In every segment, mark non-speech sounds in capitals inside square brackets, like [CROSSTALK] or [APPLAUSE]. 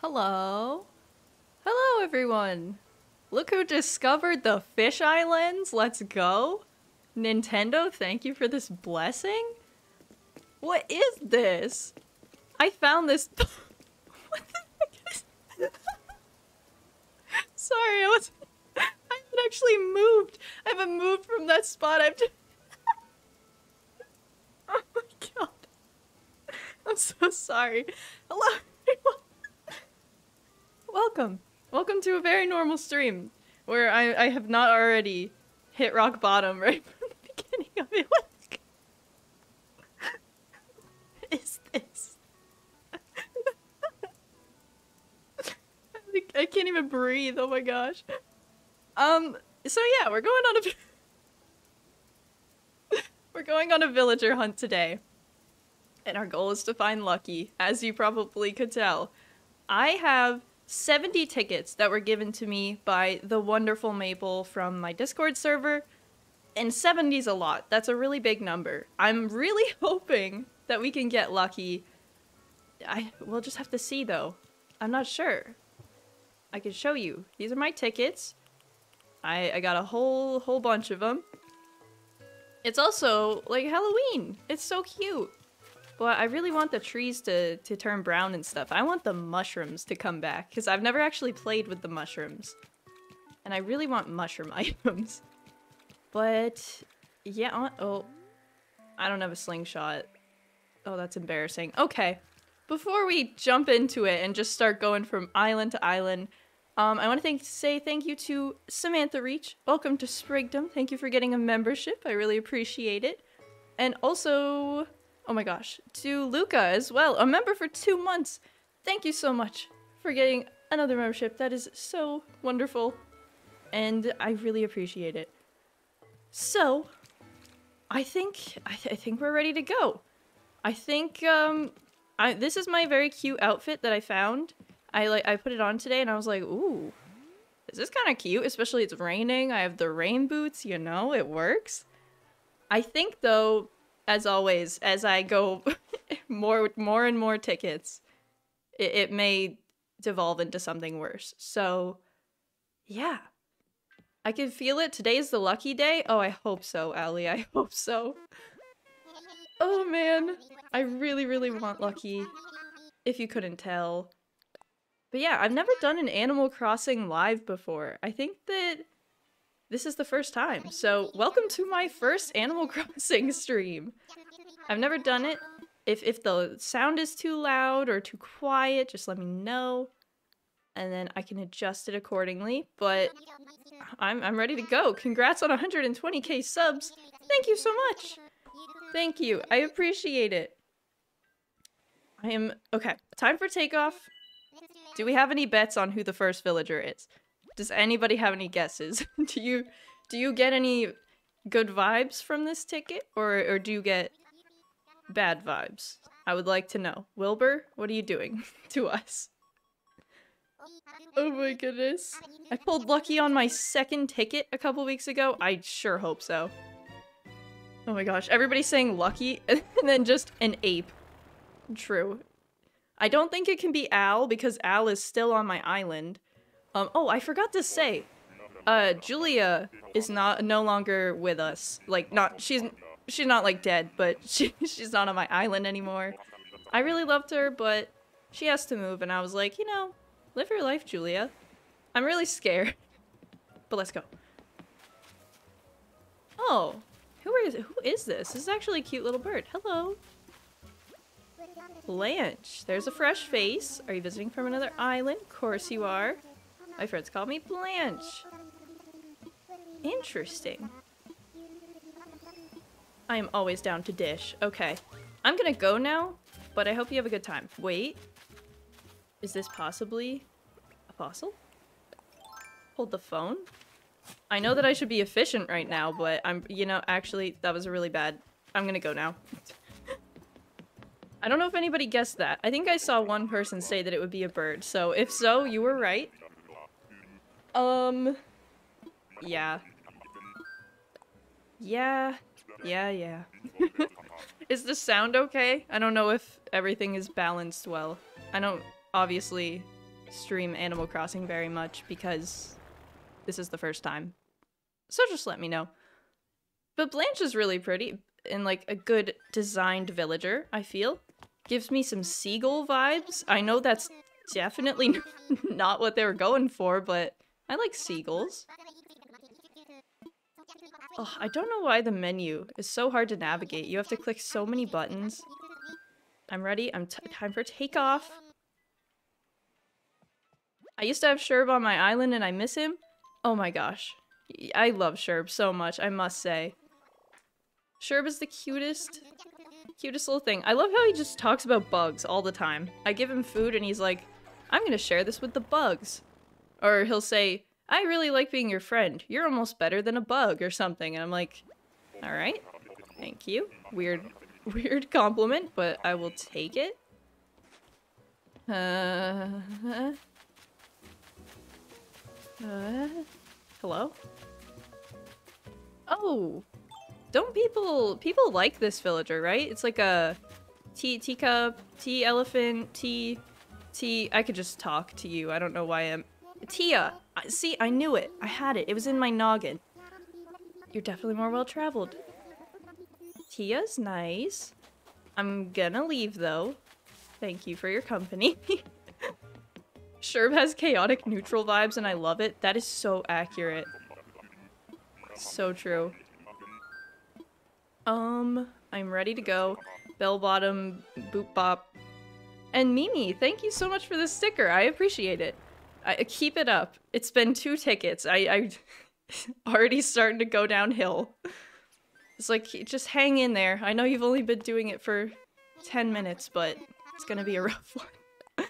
Hello. Hello, everyone. Look who discovered the fish islands. Let's go. Nintendo, thank you for this blessing. What is this? I found this. [LAUGHS] what the heck is this? [LAUGHS] Sorry, I was. I haven't actually moved. I haven't moved from that spot. I've just. [LAUGHS] oh my god. I'm so sorry. Hello, everyone. Welcome. Welcome to a very normal stream where I, I have not already hit rock bottom [LAUGHS] right from the beginning of it. What [LAUGHS] is this? [LAUGHS] I, I can't even breathe. Oh my gosh. Um. So yeah, we're going on a we're going on a villager hunt today, and our goal is to find Lucky. As you probably could tell, I have 70 tickets that were given to me by the wonderful Maple from my Discord server. And 70's a lot. That's a really big number. I'm really [LAUGHS] hoping that we can get lucky. I we'll just have to see though. I'm not sure. I can show you. These are my tickets. I I got a whole whole bunch of them. It's also like Halloween. It's so cute. But I really want the trees to, to turn brown and stuff. I want the mushrooms to come back, because I've never actually played with the mushrooms. And I really want mushroom [LAUGHS] items. But, yeah, uh, oh. I don't have a slingshot. Oh, that's embarrassing. Okay. Before we jump into it and just start going from island to island, um, I want to thank say thank you to Samantha Reach. Welcome to Sprigdom. Thank you for getting a membership. I really appreciate it. And also, oh my gosh, to Luca as well, a member for two months. Thank you so much for getting another membership. That is so wonderful. And I really appreciate it. So, I think I, th- I think we're ready to go. I think um I this is my very cute outfit that I found. I like I put it on today and I was like, "Ooh. This is kind of cute, especially it's raining. I have the rain boots, you know, it works." I think though, as always, as I go [LAUGHS] more more and more tickets, it, it may devolve into something worse. So, yeah. I can feel it. Today's the lucky day. Oh, I hope so, Ali. I [LAUGHS] hope so. Oh man, I really, really want lucky. If you couldn't tell. But yeah, I've never done an Animal Crossing live before. I think that this is the first time. So, welcome to my first Animal [LAUGHS] Crossing stream. I've never done it. If if the sound is too loud or too quiet, just let me know. And then I can adjust it accordingly. But I'm I'm ready to go. Congrats on 120k subs. Thank you so much. Thank you. I appreciate it. I am okay. Time for takeoff. Do we have any bets on who the first villager is? Does anybody have any guesses? [LAUGHS] do you do you get any good vibes from this ticket or or do you get bad vibes? I would like to know. Wilbur, what are you doing [LAUGHS] to us? Oh my goodness. I pulled lucky on my second ticket a couple weeks ago. I sure hope so. Oh my gosh, everybody's saying lucky [LAUGHS] and then just an ape. True. I don't think it can be Al because Al is still on my island. Um oh, I forgot to say. Uh Julia is not no longer with us. Like not she's she's not like dead, but [LAUGHS] she she's not on my island anymore. I really loved her, but she has to move and I was like, you know, live your life, Julia. I'm really scared. [LAUGHS] But let's go. Oh, who is who is this? This is actually a cute little bird. Hello. Blanche. There's a fresh face. Are you visiting from another island? Of course you are. My friends call me Blanche. Interesting. I am always down to dish. Okay. I'm gonna go now, but I hope you have a good time. Wait. Is this possibly a fossil? Hold the phone? I know that I should be efficient right now, but I'm, you know, actually, that was really bad. I'm gonna go now. [LAUGHS] I don't know if anybody guessed that. I think I saw one person say that it would be a bird, so if so, you were right. Um, yeah. Yeah, yeah, yeah. [LAUGHS] is the sound okay? I don't know if everything is balanced well. I don't, obviously, stream Animal Crossing very much because this is the first time. So just let me know. But Blanche is really pretty and like a good designed villager, I feel. Gives me some seagull vibes. I know that's definitely [LAUGHS] not what they were going for, but I like seagulls. Oh, I don't know why the menu is so hard to navigate. You have to click so many buttons. I'm ready. I'm time for takeoff. I used to have Sherb on my island and I miss him. Oh my gosh. I love Sherb so much, I must say. Sherb is the cutest, cutest little thing. I love how he just talks about bugs all the time. I give him food and he's like, I'm gonna share this with the bugs. Or he'll say, I really like being your friend. You're almost better than a bug or something. And I'm like, alright, thank you. Weird, [LAUGHS] weird compliment, but I will take it. Uh, uh, hello? Oh, don't people people like this villager, right? It's like a tea teacup, tea elephant, tea tea. I could just talk to you. I don't know why I'm Tia. See, I knew it. I had it. It was in my noggin. You're definitely more well traveled. Tia's nice. I'm gonna leave though. Thank you for your company. [LAUGHS] Sherb has chaotic neutral vibes and I love it. That is so accurate. So true. Um, I'm ready to go. Bell bottom, boop bop. And Mimi, thank you so much for the sticker. I appreciate it. I keep it up. It's been two tickets. I I [LAUGHS] already starting to go downhill. It's like just hang in there. I know you've only been doing it for 10 minutes, but it's gonna be a rough one.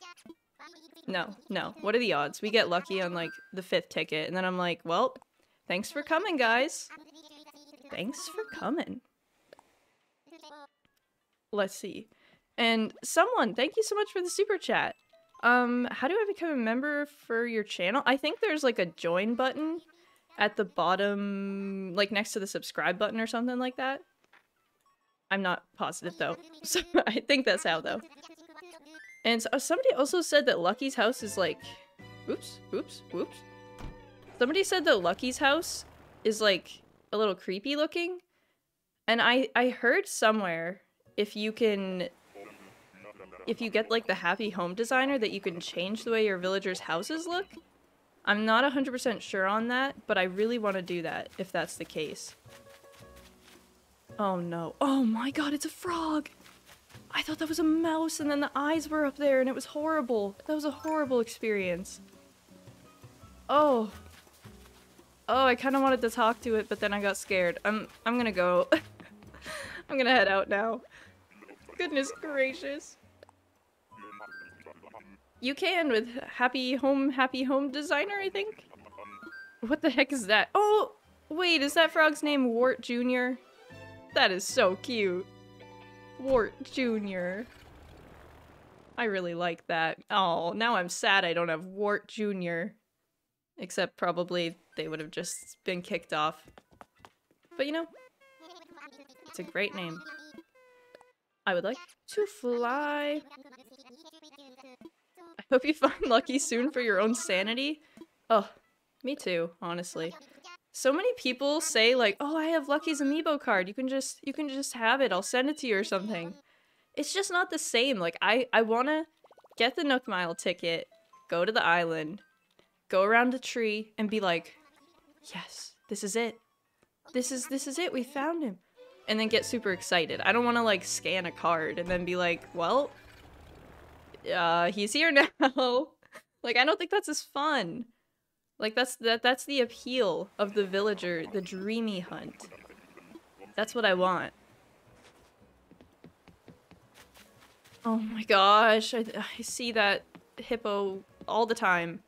[LAUGHS] no, no. What are the odds? We get lucky on like the fifth ticket, and then I'm like, well, thanks for coming, guys. Thanks for coming. Let's see. And someone, thank you so much for the super chat. Um, how do I become a member for your channel? I think there's like a join button at the bottom, like next to the subscribe button or something like that. I'm not positive though. [LAUGHS] So I think that's how though. And so, uh, somebody also said that Lucky's house is like, oops, oops, oops. Somebody said that Lucky's house is like a little creepy looking. And I, I heard somewhere if you can, if you get like the happy home designer that you can change the way your villagers' houses look. I'm not 100% sure on that, but I really want to do that if that's the case. Oh no. Oh my god, it's a frog! I thought that was a mouse and then the eyes were up there and it was horrible. That was a horrible experience. Oh, Oh, I kind of wanted to talk to it, but then I got scared. I'm I'm gonna go. [LAUGHS] I'm gonna head out now. Goodness gracious. You can with Happy Home Happy Home Designer, I think? What the heck is that? Oh, wait, is that frog's name Wart Jr.? That is so cute. Wart Jr. I really like that. Oh, now I'm sad I don't have Wart Jr. Except probably they would have just been kicked off. But you know, it's a great name. I would like to fly. Hope you find lucky soon for your own sanity. Oh, me too, honestly. So many people say like, "Oh, I have Lucky's amiibo card. You can just you can just have it. I'll send it to you or something." It's just not the same. Like I I want to get the Nook Mile ticket, go to the island, go around a tree and be like, yes, this is it. This is this is it. We found him. And then get super excited. I don't want to like scan a card and then be like, well, uh, he's here [LAUGHS] now. like I don't think that's as fun. Like that's that that's the appeal of the villager, the dreamy hunt. That's what I want. Oh my gosh, I, I see that hippo all the time.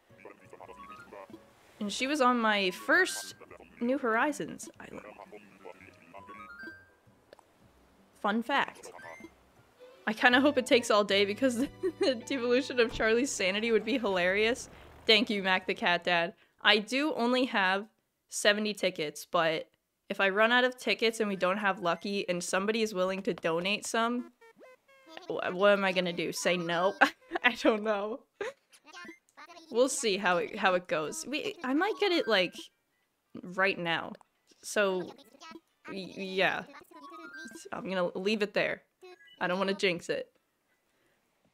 And she was on my first New Horizons island. Fun fact. I kind of hope it takes all day because [LAUGHS] the devolution of Charlie's sanity would be hilarious. Thank you, Mac the Cat Dad. I do only have 70 tickets, but if I run out of tickets and we don't have Lucky and somebody is willing to donate some, what am I gonna do? Say no? [LAUGHS] I don't know. we'll see how it how it goes. We I might get it like right now. So yeah. I'm to leave it there. I don't want to jinx it.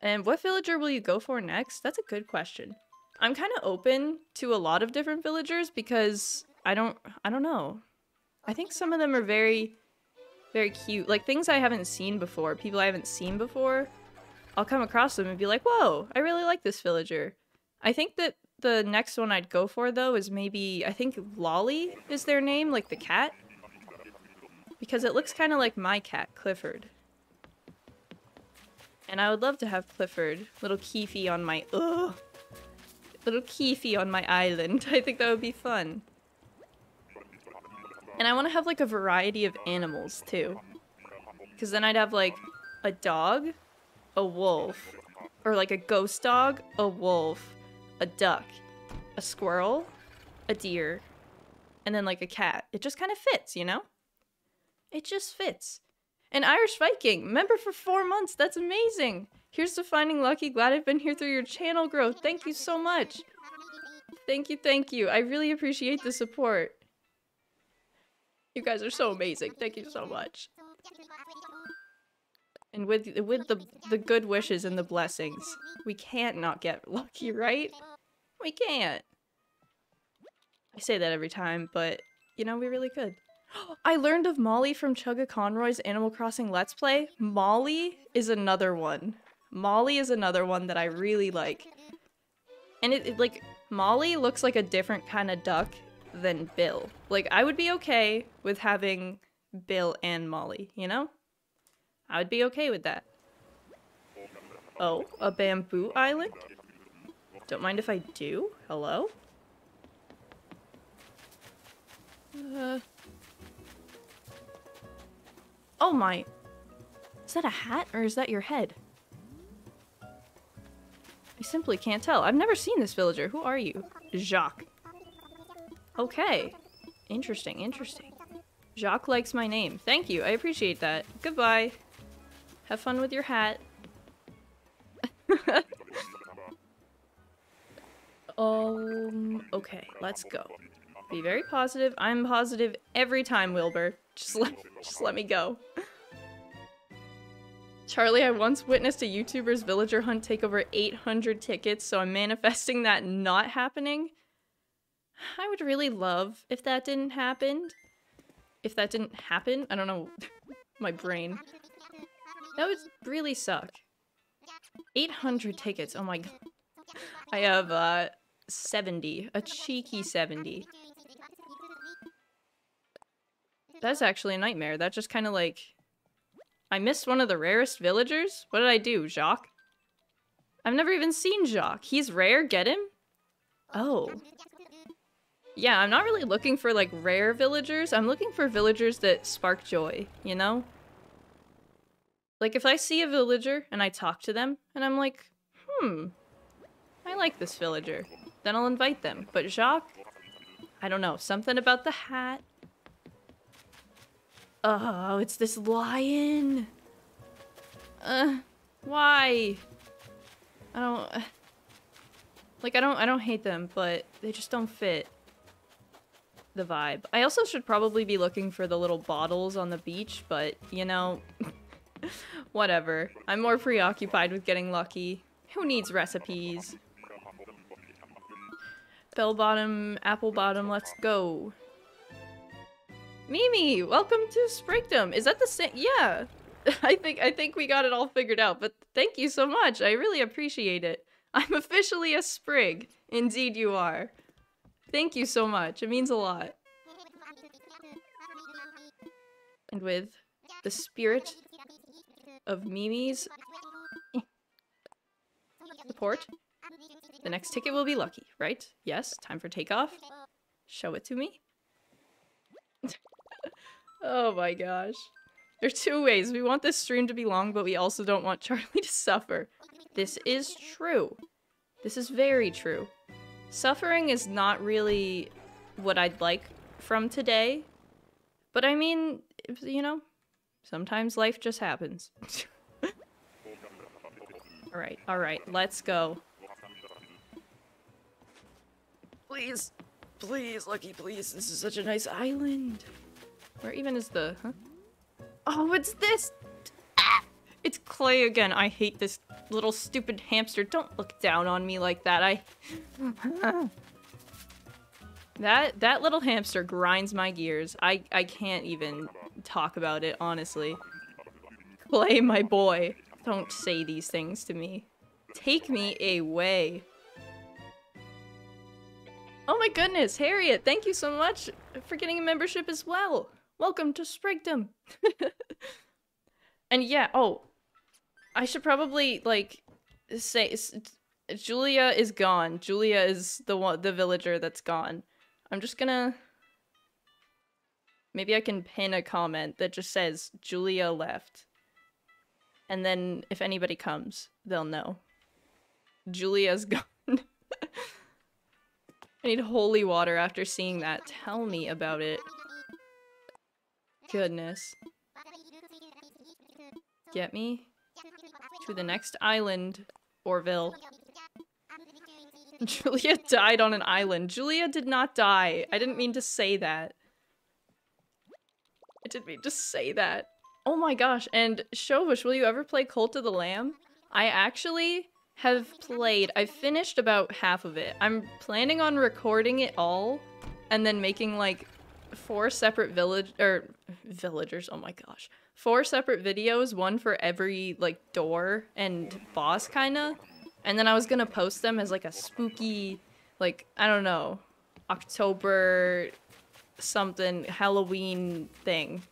And what villager will you go for next? That's a good question. I'm kind of open to a lot of different villagers because I don't I don't know. I think some of them are very very cute. Like things I haven't seen before, people I haven't seen before. I'll come across them and be like, "Whoa, I really like this villager." I think that the next one I'd go for though is maybe I think Lolly is their name, like the cat. Because it looks kind of like my cat, Clifford. And I would love to have Clifford, little Keefy on my ugh, little Keefy on my island. [LAUGHS] I think that would be fun. And I want to have like a variety of animals too. Because then I'd have like a dog, a wolf, or like a ghost dog, a wolf, a duck, a squirrel, a deer, and then like a cat. It just kind of fits, you know? It just fits. An Irish Viking, member for four months. That's amazing. Here's to finding lucky. Glad I've been here through your channel growth. Thank you so much. Thank you, thank you. I really appreciate the support. You guys are so amazing. Thank you so much. And with with the the good wishes and the blessings, we can't not get lucky, right? We can't. I say that every time, but you know, we really could. [GASPS] I learned of Molly from Chuggaaconroy's Animal Crossing Let's Play. Molly is another one. Molly is another one that I really like. And it, it like, Molly looks like a different kind of duck than Bill. Like, I would be okay with having Bill and Molly, you know? I would be okay with that. Oh, a bamboo island? Don't mind if I do? Hello? Uh, Oh my. Is that a hat or is that your head? I simply can't tell. I've never seen this villager. Who are you? Jacques. Okay. Interesting, interesting. Jacques likes my name. Thank you. I appreciate that. Goodbye. Have fun with your hat. [LAUGHS] um, okay. Let's go. Be very positive. I'm positive every time, Wilbur. Just let, just let me go. Charlie, I once witnessed a YouTuber's villager hunt take over 800 tickets, so I'm manifesting that not happening. I would really love if that didn't happen. If that didn't happen, I don't know, [LAUGHS] my brain. That would really suck. 800 tickets, oh my god. I have, uh, 70. A cheeky 70. That's actually a nightmare. That just kind of like... I missed one of the rarest villagers? What did I do, Jacques? I've never even seen Jacques. He's rare? Get him? Oh. Yeah, I'm not really looking for, like, rare villagers. I'm looking for villagers that spark joy, you know? Like, if I see a villager and I talk to them, and I'm like, hmm, I like this villager, then I'll invite them. But Jacques, I don't know, something about the hat, Oh, it's this lion. Uh, why? I don't... Like, I don't, I don't hate them, but they just don't fit the vibe. I also should probably be looking for the little bottles on the beach, but, you know, [LAUGHS] whatever. I'm more preoccupied with getting lucky. Who needs recipes? Bell bottom, apple bottom, let's go. Mimi, welcome to Sprigdom. Is that the same? Yeah. [LAUGHS] I think I think we got it all figured out, but thank you so much. I really appreciate it. I'm officially a sprig. Indeed you are. Thank you so much. It means a lot. And with the spirit of Mimi's support, the next ticket will be lucky, right? Yes, time for takeoff. Show it to me. Oh my gosh. There are two ways. We want this stream to be long, but we also don't want [LAUGHS] Charlie to suffer. This is true. This is very true. Suffering is not really what I'd like from today. But I mean, you know, sometimes life just happens. [LAUGHS] alright, alright, let's go. Please. Please, Lucky, please. This is such a nice island. Where even is the... Huh? Oh, it's this! Ah! It's Clay again. I hate this little stupid hamster. Don't look down on me like that. I... [LAUGHS] that that little hamster grinds my gears. I, I can't even talk about it, honestly. Clay, my boy. Don't say these things to me. Take me away. Oh my goodness, Harriet, thank you so much for getting a membership as well. Welcome to Sprigdom. [LAUGHS] and yeah, oh, I should probably like say Julia is gone. Julia is the one the villager that's gone. I'm just gonna maybe I can pin a comment that just says Julia left. And then if anybody comes, they'll know. Julia's [LAUGHS] gone. I need holy water after seeing that. Tell me about it. Goodness. Get me to the next island, Orville. [LAUGHS] Julia died on an island. Julia did not die. I didn't mean to say that. I didn't mean to say that. Oh my gosh, and Shovush, will you ever play Cult of the Lamb? I actually have played. I've finished about half of it. I'm planning on recording it all and then making like four separate village or villagers. Oh my gosh. Four separate videos, one for every like door and boss kind of. And then I was to post them as like a spooky like I don't know, October something Halloween thing.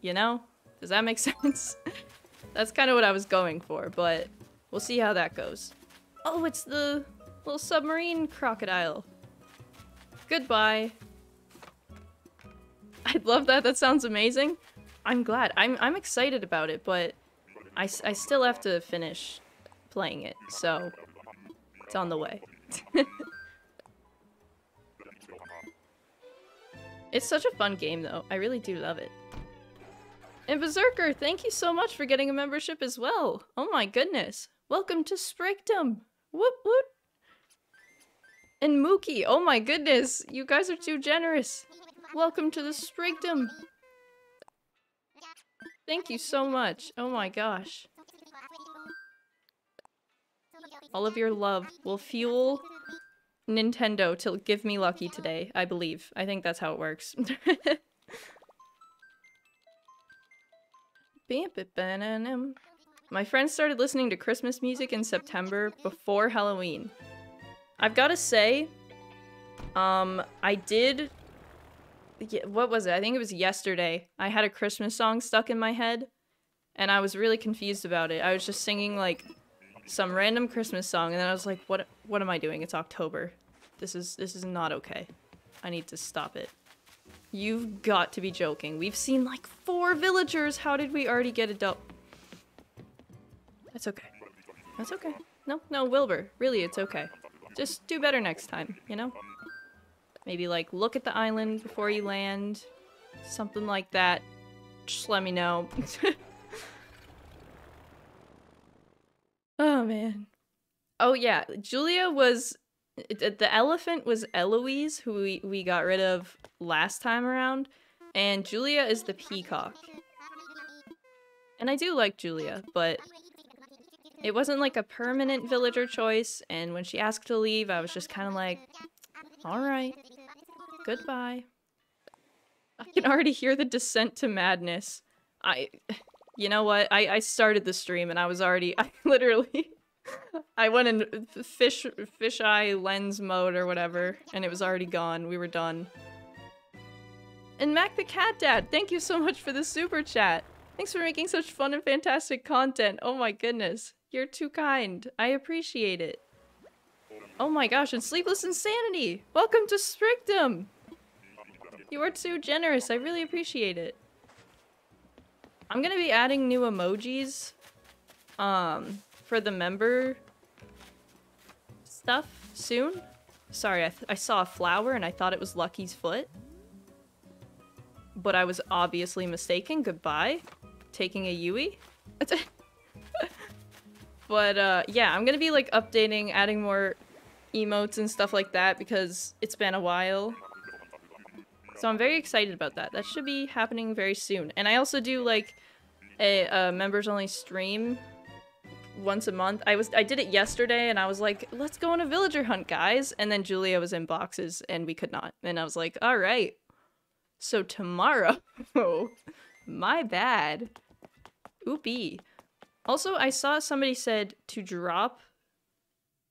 You know? Does that make [LAUGHS] sense? That's kind of what I was going for, but We'll see how that goes. Oh, it's the little submarine crocodile. Goodbye. [LAUGHS] I love that. That sounds amazing. I'm glad. I'm, I'm excited about it, but I, I still have to finish playing it, so it's on the way. [LAUGHS] it's such a fun game, though. I really do love it. And Berserker, thank you so much for getting a membership as well. Oh my goodness. Welcome to Sprigdom! Whoop whoop! And Mookie, oh my goodness, you guys are too generous. Welcome to the Sprigdom! Thank you so much. Oh my gosh. All of your love will fuel Nintendo to give me lucky today, I believe. I think that's how it works. [LAUGHS] My friends started listening to Christmas music in September before Halloween. I've got to say, um, I did. What was it? I think it was yesterday. I had a Christmas song stuck in my head, and I was really confused about it. I was just singing like some random Christmas song, and then I was like, "What? What am I doing? It's October. This is this is not okay. I need to stop it." You've got to be joking. We've seen like four villagers. How did we already get a double? That's okay. That's okay. No, no, Wilbur. Really, it's okay. Just do better next time, you know? Maybe, like, look at the island before you land. Something like that. Just let me know. [LAUGHS] oh, man. Oh, yeah. Julia was... The elephant was Eloise, who we, we got rid of last time around. And Julia is the peacock. And I do like Julia, but it wasn't like a permanent villager choice, and when she asked to leave, I was just kind of like, alright, goodbye. I can already hear the descent to madness. I, you know what, I, I started the stream and I was already, [LAUGHS] I literally, I went in fish, fisheye lens mode or whatever, and it was already gone, we were done. And Mac the Cat Dad, thank you so much for the super chat. Thanks for making such fun and fantastic content. Oh my goodness. You're too kind. I appreciate it. Oh my gosh, and Sleepless Insanity! Welcome to Sprigdom! You are too generous. I really appreciate it. I'm gonna be adding new emojis um, for the member stuff soon. Sorry, I, I saw a flower and I thought it was Lucky's foot. But I was obviously mistaken. Goodbye. Taking a Yui. [LAUGHS] But uh, yeah, I'm gonna be like updating, adding more emotes and stuff like that because it's been a while. So I'm very excited about that. That should be happening very soon. And I also do like a, a members only stream once a month. I was I did it yesterday and I was like, let's go on a villager hunt, guys. And then Julia was in boxes and we could not. And I was like, all right. So tomorrow, [LAUGHS] oh, my bad. Oopie. Also, I saw somebody said to drop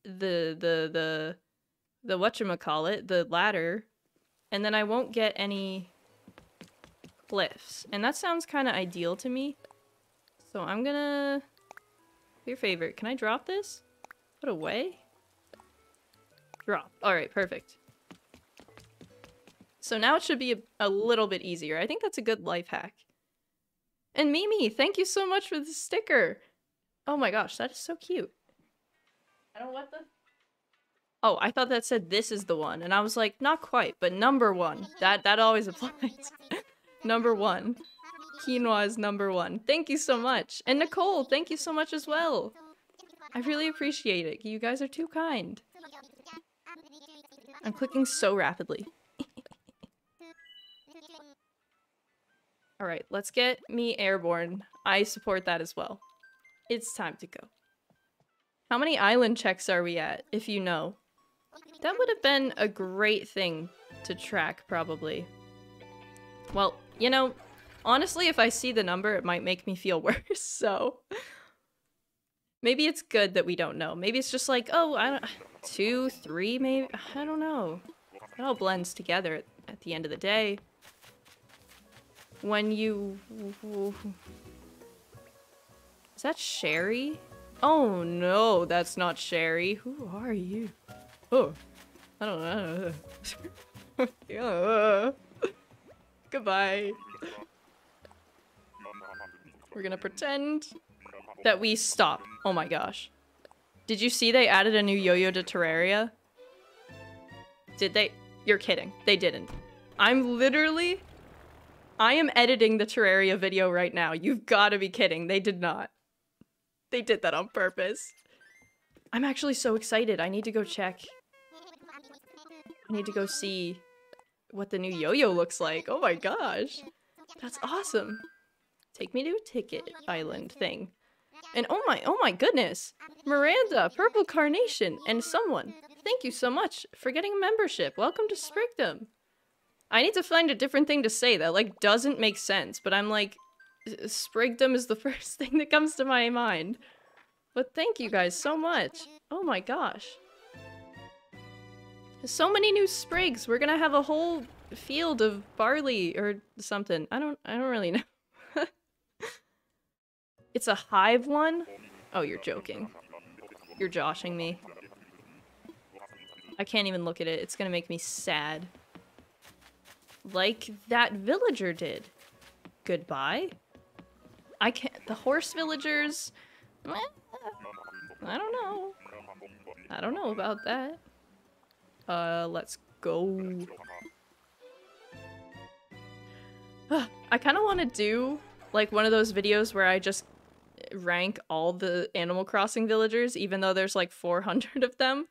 the the the the whatchamacallit, the ladder, and then I won't get any cliffs. And that sounds kind of ideal to me. So I'm gonna... Your favorite. Can I drop this? Put away? Drop. Alright, perfect. So now it should be a, a, little bit easier. I think that's a good life hack. And Mimi, thank you so much for the sticker. Oh my gosh, that is so cute. I don't what the... Oh, I thought that said this is the one. And I was like, not quite, but number one. That, that always applies. [LAUGHS] number one. Quinoa is number one. Thank you so much. And Nicole, thank you so much as well. I really appreciate it. You guys are too kind. I'm clicking so rapidly. [LAUGHS] Alright, let's get me airborne. I support that as well. It's time to go. How many island checks are we at, if you know? That would have been a great thing to track, probably. Well, you know, honestly, if I see the number, it might make me feel [LAUGHS] worse, so... Maybe it's good that we don't know. Maybe it's just like, oh, I don't... Two, three, maybe? I don't know. It all blends together at the end of the day. When you... Is that Sherry? Oh no, that's not Sherry. Who are you? Oh, I don't know. [LAUGHS] yeah. Goodbye. We're gonna pretend that we stop. Oh my gosh. Did you see they added a new yo-yo to Terraria? Did they? You're kidding. They didn't. I'm literally... I am editing the Terraria video right now. You've got to be kidding. They did not. They did that on purpose. I'm actually so excited. I need to go check. I need to go see what the new yo-yo looks like. Oh my gosh. That's awesome. Take me to a ticket island thing. And oh my, oh my goodness. Miranda, Purple Carnation, and someone. Thank you so much for getting a membership. Welcome to Sprigdom. I need to find a different thing to say that like doesn't make sense, but I'm like, Sprigdom is the [LAUGHS] first thing that comes to my mind. But thank you guys so much. Oh my gosh. So many new sprigs. We're gonna have a whole field of barley or something. I don't I don't really [LAUGHS] know. it's a hive one? Oh, you're joking. You're joshing me. I can't even look at it. It's gonna make me sad. Like that villager did. Goodbye? I can't. The horse villagers. I don't know. I don't know about that. Uh, let's go. [SIGHS] I kind of want to do like one of those videos where I just rank all the Animal Crossing villagers, even though there's like 400 of them.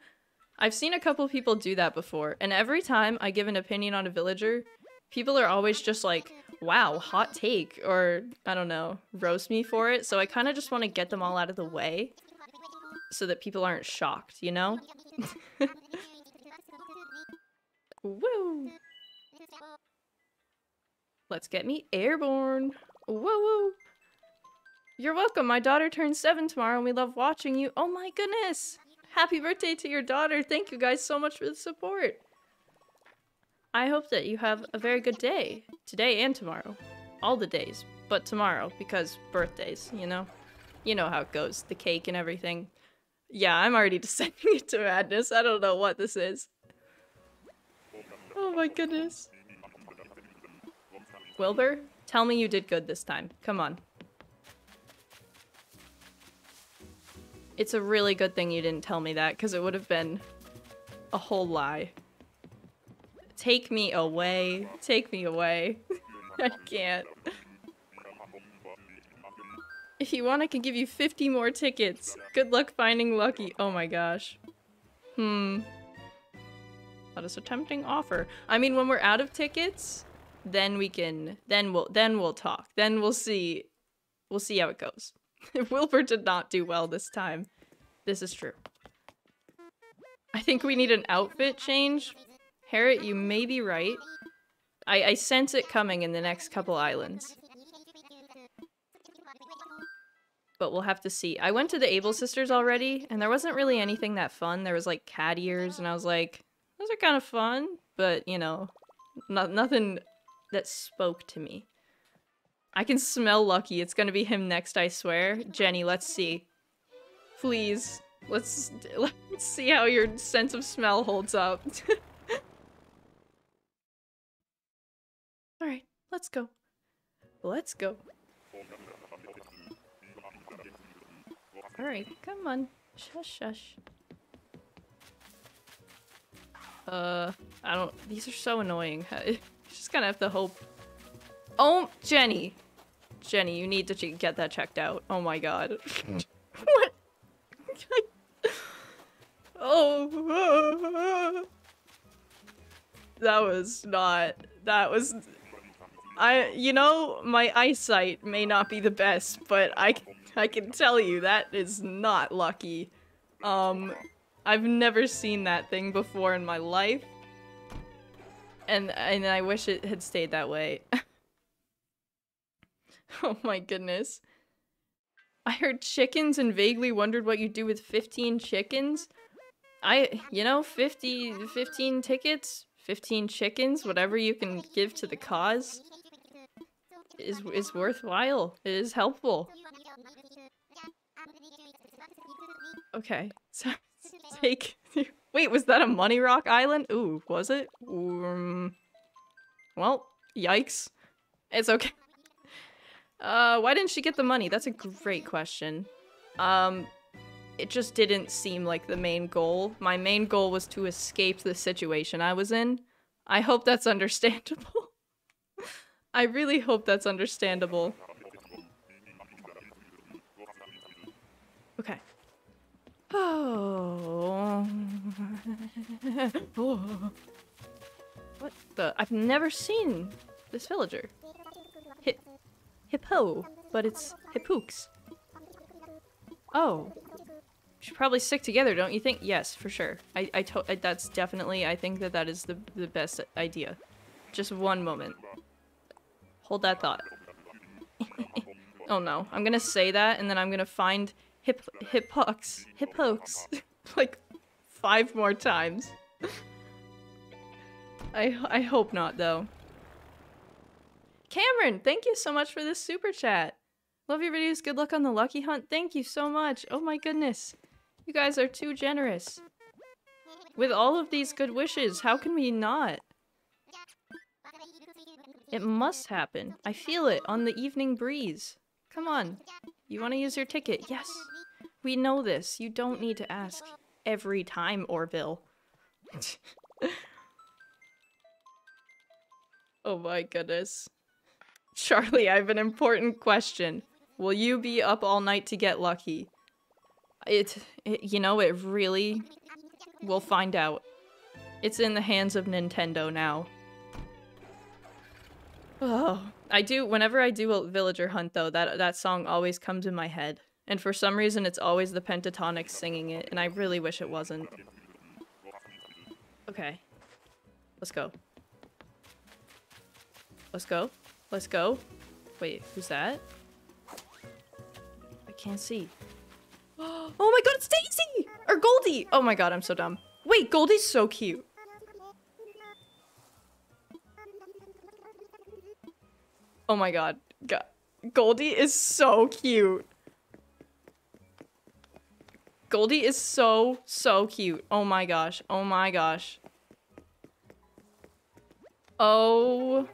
I've seen a couple people do that before, and every time I give an opinion on a villager, people are always just like, wow, hot take, or I don't know, roast me for it. So I kind of just want to get them all out of the way so that people aren't shocked, you know? Woo! Let's get me airborne. Woo woo! You're welcome. My daughter turns seven tomorrow and we love watching you. Oh my goodness! Happy birthday to your daughter. Thank you guys so much for the support. I hope that you have a very good day. Today and tomorrow. All the days. But tomorrow, because birthdays, you know? You know how it goes. The cake and everything. Yeah, I'm already [LAUGHS] descending into madness. I don't know what this is. Oh my goodness. Wilbur, tell me you did good this time. Come on. It's a really good thing you didn't tell me that, because it would have been a whole lie. Take me away. Take me away. [LAUGHS] I can't. If you want, I can give you 50 more tickets. Good luck finding Lucky. Oh my gosh. Hmm. That is a tempting offer. I mean, when we're out of tickets, then we can then we'll then we'll talk. Then we'll see we'll see how it goes. [LAUGHS] If Wilbur did not do well this time. This is true. I think we need an outfit change. Harriet, you may be right. I, I sense it coming in the next couple islands. But we'll have to see. I went to the Able Sisters already, and there wasn't really anything that fun. There was like cat ears, and I was like, those are kind of fun, but you know, not, nothing that spoke to me. I can smell Lucky. It's gonna be him next, I swear. Jenny, let's see. Please. Let's, let's see how your sense of smell holds up. [LAUGHS] Alright, let's go. Let's go. Alright, come on. Shush, shush. Uh, I don't- these are so annoying. [LAUGHS] just gonna have to hope. Oh, Jenny! Jenny, you need to get that checked out. Oh my god. [LAUGHS] what? [LAUGHS] oh. that was not- that was- I- you know, my eyesight may not be the best, but I- I can tell you that is not lucky. Um, I've never seen that thing before in my life. And and I wish it had stayed that way. [LAUGHS] oh my goodness. I heard chickens and vaguely wondered what you'd do with 15 chickens. I, you know, 50, 15 tickets, 15 chickens, whatever you can give to the cause is is worthwhile. It is helpful. Okay, [LAUGHS] so take. Wait, was that a Money Rock Island? Ooh, was it? Um, well, yikes. It's okay. Uh, why didn't she get the money? That's a great question. Um, it just didn't seem like the main goal. My main goal was to escape the situation I was in. I hope that's [LAUGHS] understandable. I really hope that's understandable. Okay. Oh. [LAUGHS] What the? I've never seen this villager. Hip hippo, but it's Hippeux. Oh. Should probably stick together, don't you think? Yes, for sure. I, I, to I that's definitely, I think that that is the, the best idea. Just one moment. Hold that thought. [LAUGHS] oh no, I'm gonna say that and then I'm gonna find hip Hippeux Hippeux [LAUGHS] like five more times. [LAUGHS] I I hope not though. Cameron, thank you so much for this super chat. Love your videos. Good luck on the lucky hunt. Thank you so much. Oh my goodness. You guys are too generous. With all of these good wishes, how can we not? It must happen. I feel it on the evening breeze. Come on. You want to use your ticket? Yes. We know this. You don't need to ask every time, Orville. [LAUGHS] oh my goodness. Charlie, I have an important question. Will you be up all night to get lucky? It, it, you know, it really... We'll find out. It's in the hands of Nintendo now. Oh, I do, whenever I do a villager hunt though, that, that song always comes in my head. And for some reason it's always the Pentatonix singing it, and I really wish it wasn't. Okay. Let's go. Let's go. Let's go. Wait, who's that? I can't see. [GASPS] Oh my god, it's Daisy! Or Goldie! Oh my god, I'm so dumb. Wait, Goldie's so cute. Oh my god. god. Goldie is so cute. Goldie is so, so cute. Oh my gosh. Oh my gosh. Oh.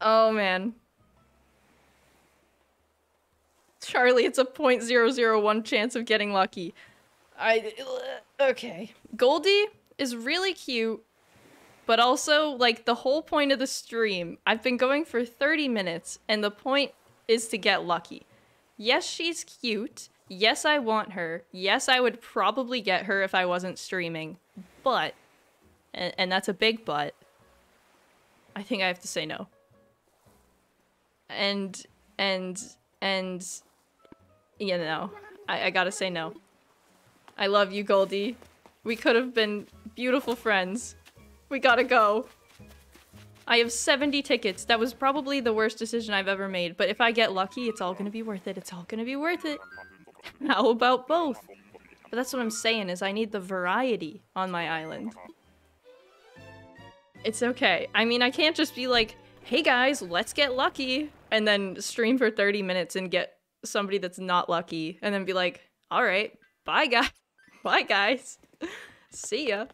Oh man. Charlie, it's a 0.001 chance of getting lucky. I okay. Goldie is really cute, but also like the whole point of the stream. I've been going for 30 minutes and the point is to get lucky. Yes, she's cute Yes, I want her. Yes, I would probably get her if I wasn't streaming. But, and, and that's a big but, I think I have to say no. And, and, and, you know, I, I gotta say no. I love you, Goldie. We could have been beautiful friends. We gotta go. I have 70 tickets. That was probably the worst decision I've ever made. But if I get lucky, it's all gonna be worth it. It's all gonna be worth it. [LAUGHS] How about both? But that's what I'm saying is I need the variety on my island. It's okay. I mean, I can't just be like, hey guys, let's get lucky. And then stream for 30 minutes and get somebody that's not lucky. And then be like, all right, bye guys. [LAUGHS] Bye guys. [LAUGHS] See ya.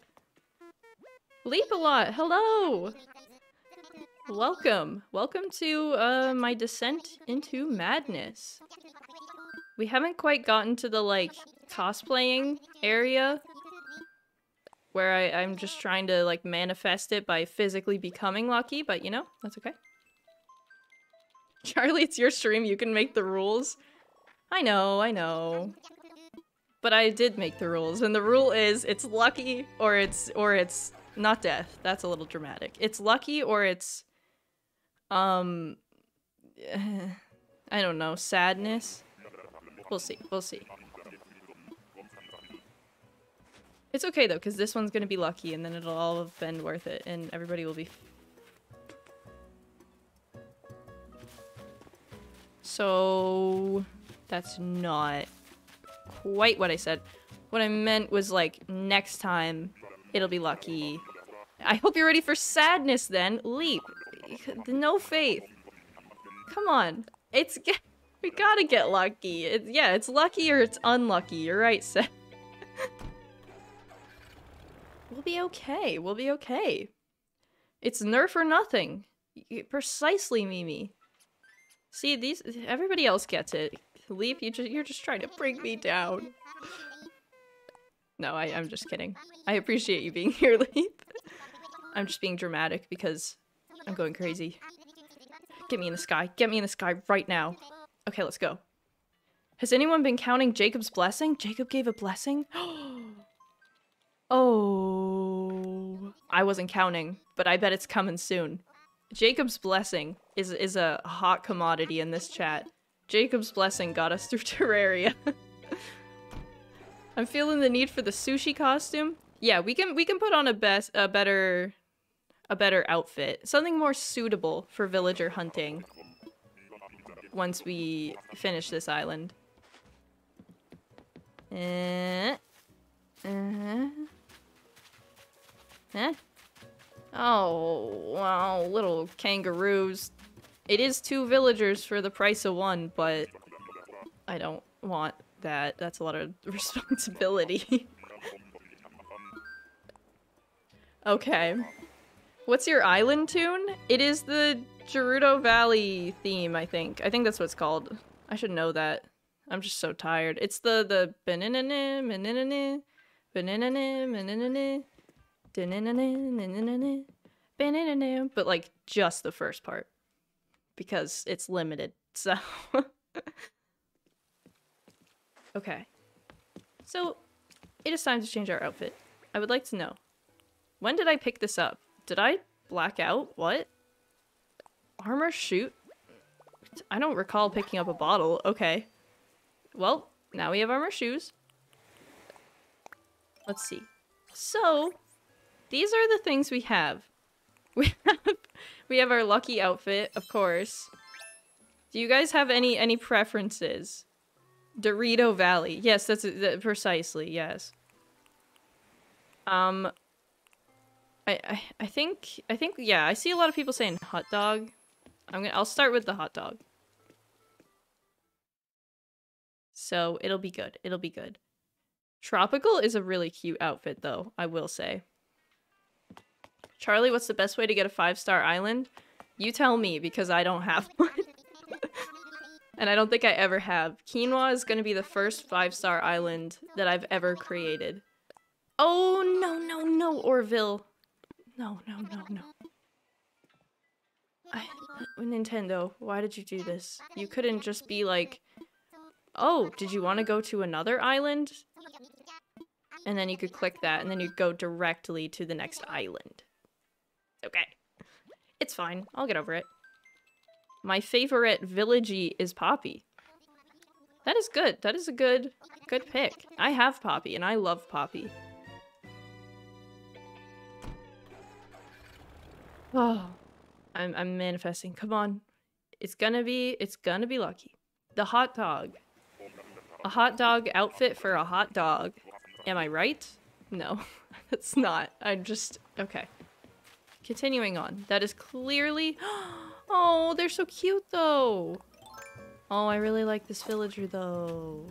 Leap a lot. Hello. Welcome. Welcome to uh, my descent into madness. We haven't quite gotten to the, like, cosplaying area. Where I, I'm just trying to, like, manifest it by physically becoming lucky, but, you know, that's okay. Charlie, it's your stream. You can make the rules. I know, I know. But I did make the rules, and the rule is it's lucky or it's or it's not death. That's a little dramatic. It's lucky or it's um [SIGHS] I don't know, sadness. We'll see. We'll see. It's okay though, because this one's gonna be lucky, and then it'll all have been worth it, and everybody will be. So that's not quite what I said. What I meant was like next time it'll be lucky. I hope you're ready for sadness then. Leap. No faith. Come on. It's we gotta get lucky. It, yeah, it's lucky or it's unlucky. You're right, Seth. [LAUGHS] we'll be okay. We'll be okay. It's nerf or nothing. Precisely, Mimi. See, these everybody else gets it. Leap, you just you're just trying to bring me down. No, I, I'm just kidding. I appreciate you being [LAUGHS] here, Leap. I'm just being dramatic because I'm going crazy. Get me in the sky. Get me in the sky right now. Okay, let's go. Has anyone been counting Jacob's blessing? Jacob gave a blessing? [GASPS] oh. I wasn't counting, but I bet it's coming soon. Jacob's blessing is is a hot commodity in this chat. Jacob's blessing got us through [LAUGHS] Terraria. [LAUGHS] I'm feeling the need for the sushi costume. Yeah, we can we can put on a best a better a better outfit. Something more suitable for villager hunting once we finish this island. Eh. Uh, eh? Oh, wow, little kangaroos. It is two villagers for the price of one, but I don't want that. That's a lot of [LAUGHS] responsibility. okay. What's your island tune? It is the Gerudo Valley theme, I think. I think that's what it's called. I should know that. I'm just so tired. It's the the but like just the first part because it's limited. So [LAUGHS] Okay. So it is time to change our outfit. I would like to know. When did I pick this up? Did I black out? What? Armor shoot? I don't recall picking up a bottle. Okay. Well, now we have armor shoes. Let's see. So, these are the things we have. [LAUGHS] We have we have our lucky outfit, of course. Do you guys have any any preferences? Dorito Valley. Yes, that's that, precisely. Yes. Um. I, I I think I think yeah. I see a lot of people saying hot dog. I'm gonna. I'll start with the hot dog. So it'll be good. It'll be good. Tropical is a really cute outfit, though. I will say. Charlie, what's the best way to get a five-star island? You tell me, because I don't have [LAUGHS] one. And I don't think I ever have. Quinoa is to be the first five-star island that I've ever created. Oh, no, no, no, Orville. No, no, no, no. I, Nintendo, why did you do this? You couldn't just be like, Oh, did you want to go to another island? And then you could click that, and then you'd go directly to the next island. Okay. It's fine. I'll get over it. My favorite villagey is Poppy. That is good. That is a good, good pick. I have Poppy, and I love Poppy. Oh, I'm, I'm manifesting. Come on. It's gonna be, it's gonna be lucky. The hot dog. A hot dog outfit for a hot dog. Am I right? No, [LAUGHS] it's not. I'm just, okay. Continuing on. That is clearly, [GASPS] oh, oh, they're so cute though. Oh, I really like this villager though.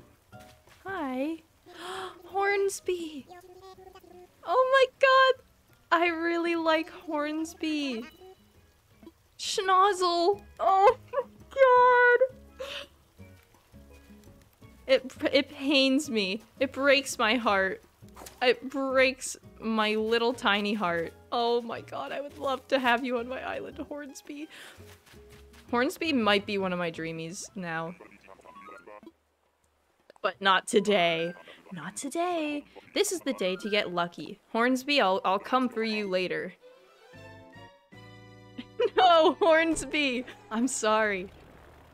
Hi. [GASPS] Hornsby. Oh my god. I really like Hornsby. Schnozzle. Oh my god. It, it pains me. It breaks my heart. It breaks my little tiny heart. Oh my god, I would love to have you on my island, Hornsby. Hornsby might be one of my dreamies now. But not today. Not today. This is the day to get lucky. Hornsby, I'll, I'll come for you later. [LAUGHS] no, Hornsby! I'm sorry.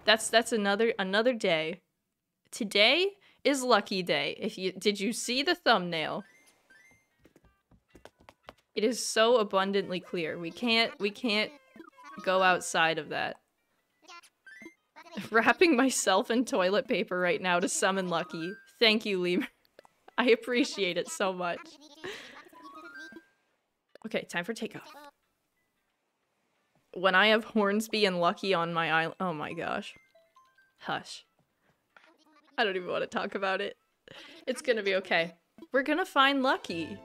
That's that's another another day. Today is lucky day. If you did you see the thumbnail? It is so abundantly clear. We can't we can't go outside of that. [LAUGHS] Wrapping myself in toilet paper right now to summon Lucky. Thank you, Lemur. [LAUGHS] I appreciate it so much. Okay, time for takeoff. When I have Hornsby and Lucky on my island- oh my gosh. Hush. I don't even want to talk about it. It's gonna be okay. We're gonna find Lucky.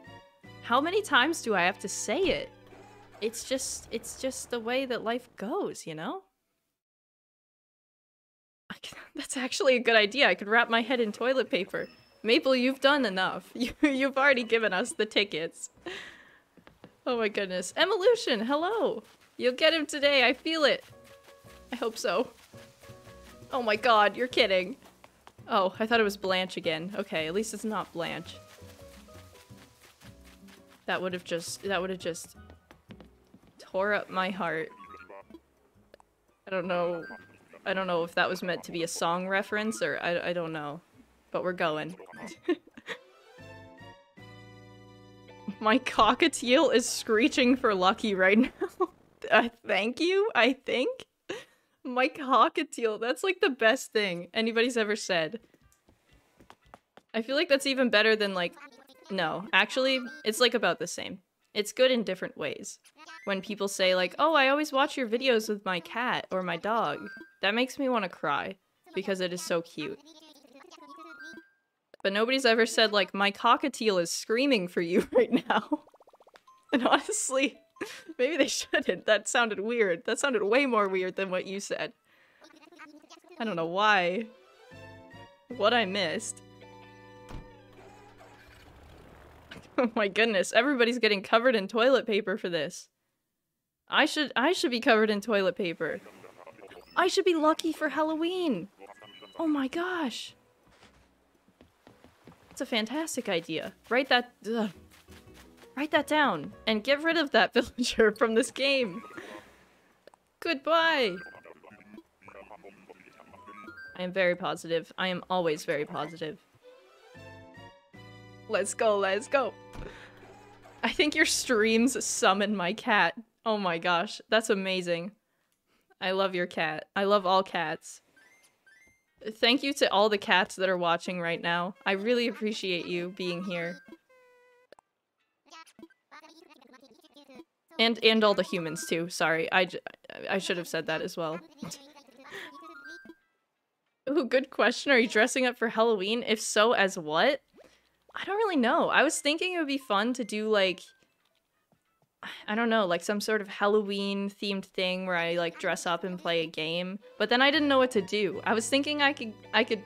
How many times do I have to say it? It's just, it's just the way that life goes, you know? [LAUGHS] That's actually a good idea. I could wrap my head in toilet paper. Maple, you've done enough. [LAUGHS] You, you've already given us the tickets. Oh my goodness. Evolution, hello! You'll get him today, I feel it. I hope so. Oh my god, you're kidding. Oh, I thought it was Blanche again. Okay, at least it's not Blanche. That would have just- that would have just tore up my heart. I don't know I don't know if that was meant to be a song reference or I, I don't know. But we're going. [LAUGHS] My cockatiel is screeching for Lucky right [LAUGHS] now. uh, thank you, I think. My cockatiel, that's like the best thing anybody's ever said. I feel like that's even better than like... No, actually, it's like about the same. It's good in different ways. When people say like, oh, I always watch your videos with my cat or my dog. That makes me want to cry because it is so cute. But nobody's ever said like, my cockatiel is screaming for you [LAUGHS] right now. and honestly, maybe they shouldn't. That sounded weird. That sounded way more weird than what you said. I don't know why. What I missed. [LAUGHS] Oh my goodness, everybody's getting covered in toilet paper for this. I should I should be covered in toilet paper. I should be lucky for Halloween. Oh my gosh. It's a fantastic idea. Write that ugh. Write that down and get rid of that [LAUGHS] villager from this game. Goodbye. I am very positive. I am always very positive. Let's go, let's go. I think your streams summon my cat. Oh my gosh, that's amazing. I love your cat. I love all cats. Thank you to all the cats that are watching right now. I really appreciate you being here. And and all the humans too. Sorry, I, I should have said that as well. [LAUGHS] Ooh, good question. Are you dressing up for Halloween? If so, as what? I don't really know. I was thinking it would be fun to do like I don't know, like some sort of Halloween themed thing where I like dress up and play a game. But then I didn't know what to do. I was thinking I could I could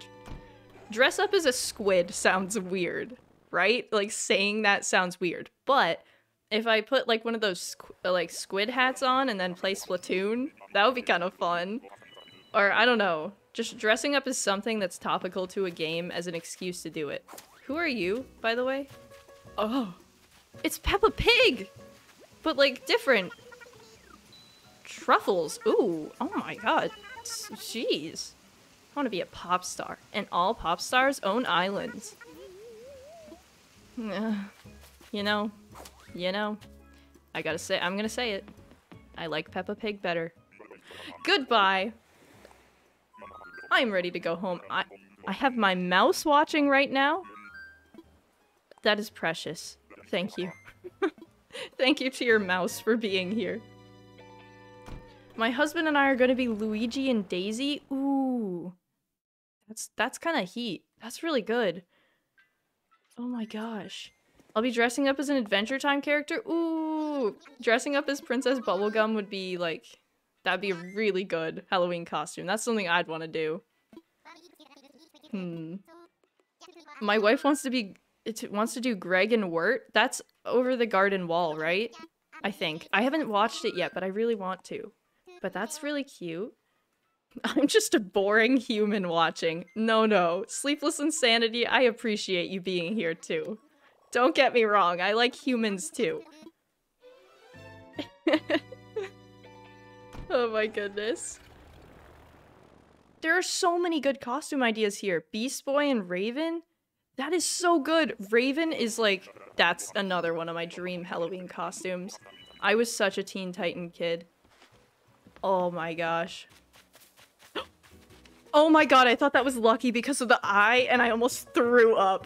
dress up as a squid sounds weird, right? Like saying that sounds weird. But if I put like one of those squ like squid hats on and then play Splatoon, that would be kind of fun. Or I don't know. Just dressing up as something that's topical to a game as an excuse to do it. Who are you, by the way? Oh. It's Peppa Pig! But, like, different. Truffles. Ooh. Oh my god. Jeez. I want to be a pop star. And all pop stars own islands. you know. You know. I gotta say- I'm gonna say it. I like Peppa Pig better. Goodbye! I'm ready to go home. I- I have my mouse watching right now. That is precious. Thank you. [LAUGHS] Thank you to your mouse for being here. My husband and I are going to be Luigi and Daisy. Ooh. That's that's kind of heat. That's really good. Oh my gosh. I'll be dressing up as an Adventure Time character. Ooh. Dressing up as Princess Bubblegum would be like that'd be a really good Halloween costume. That's something I'd want to do. Hmm. My wife wants to be it wants to do Greg and Wirt. That's over the garden wall, right? I think. I haven't watched it yet, but I really want to. But that's really cute. [LAUGHS] I'm just a boring human watching. No, no. Sleepless Insanity, I appreciate you being here too. Don't get me wrong, I like humans too. [LAUGHS] oh my goodness. There are so many good costume ideas here. Beast Boy and Raven? That is so good. Raven is like, that's another one of my dream Halloween costumes. I was such a Teen Titan kid. Oh my gosh. [GASPS] Oh my god, I thought that was lucky because of the eye and I almost threw up.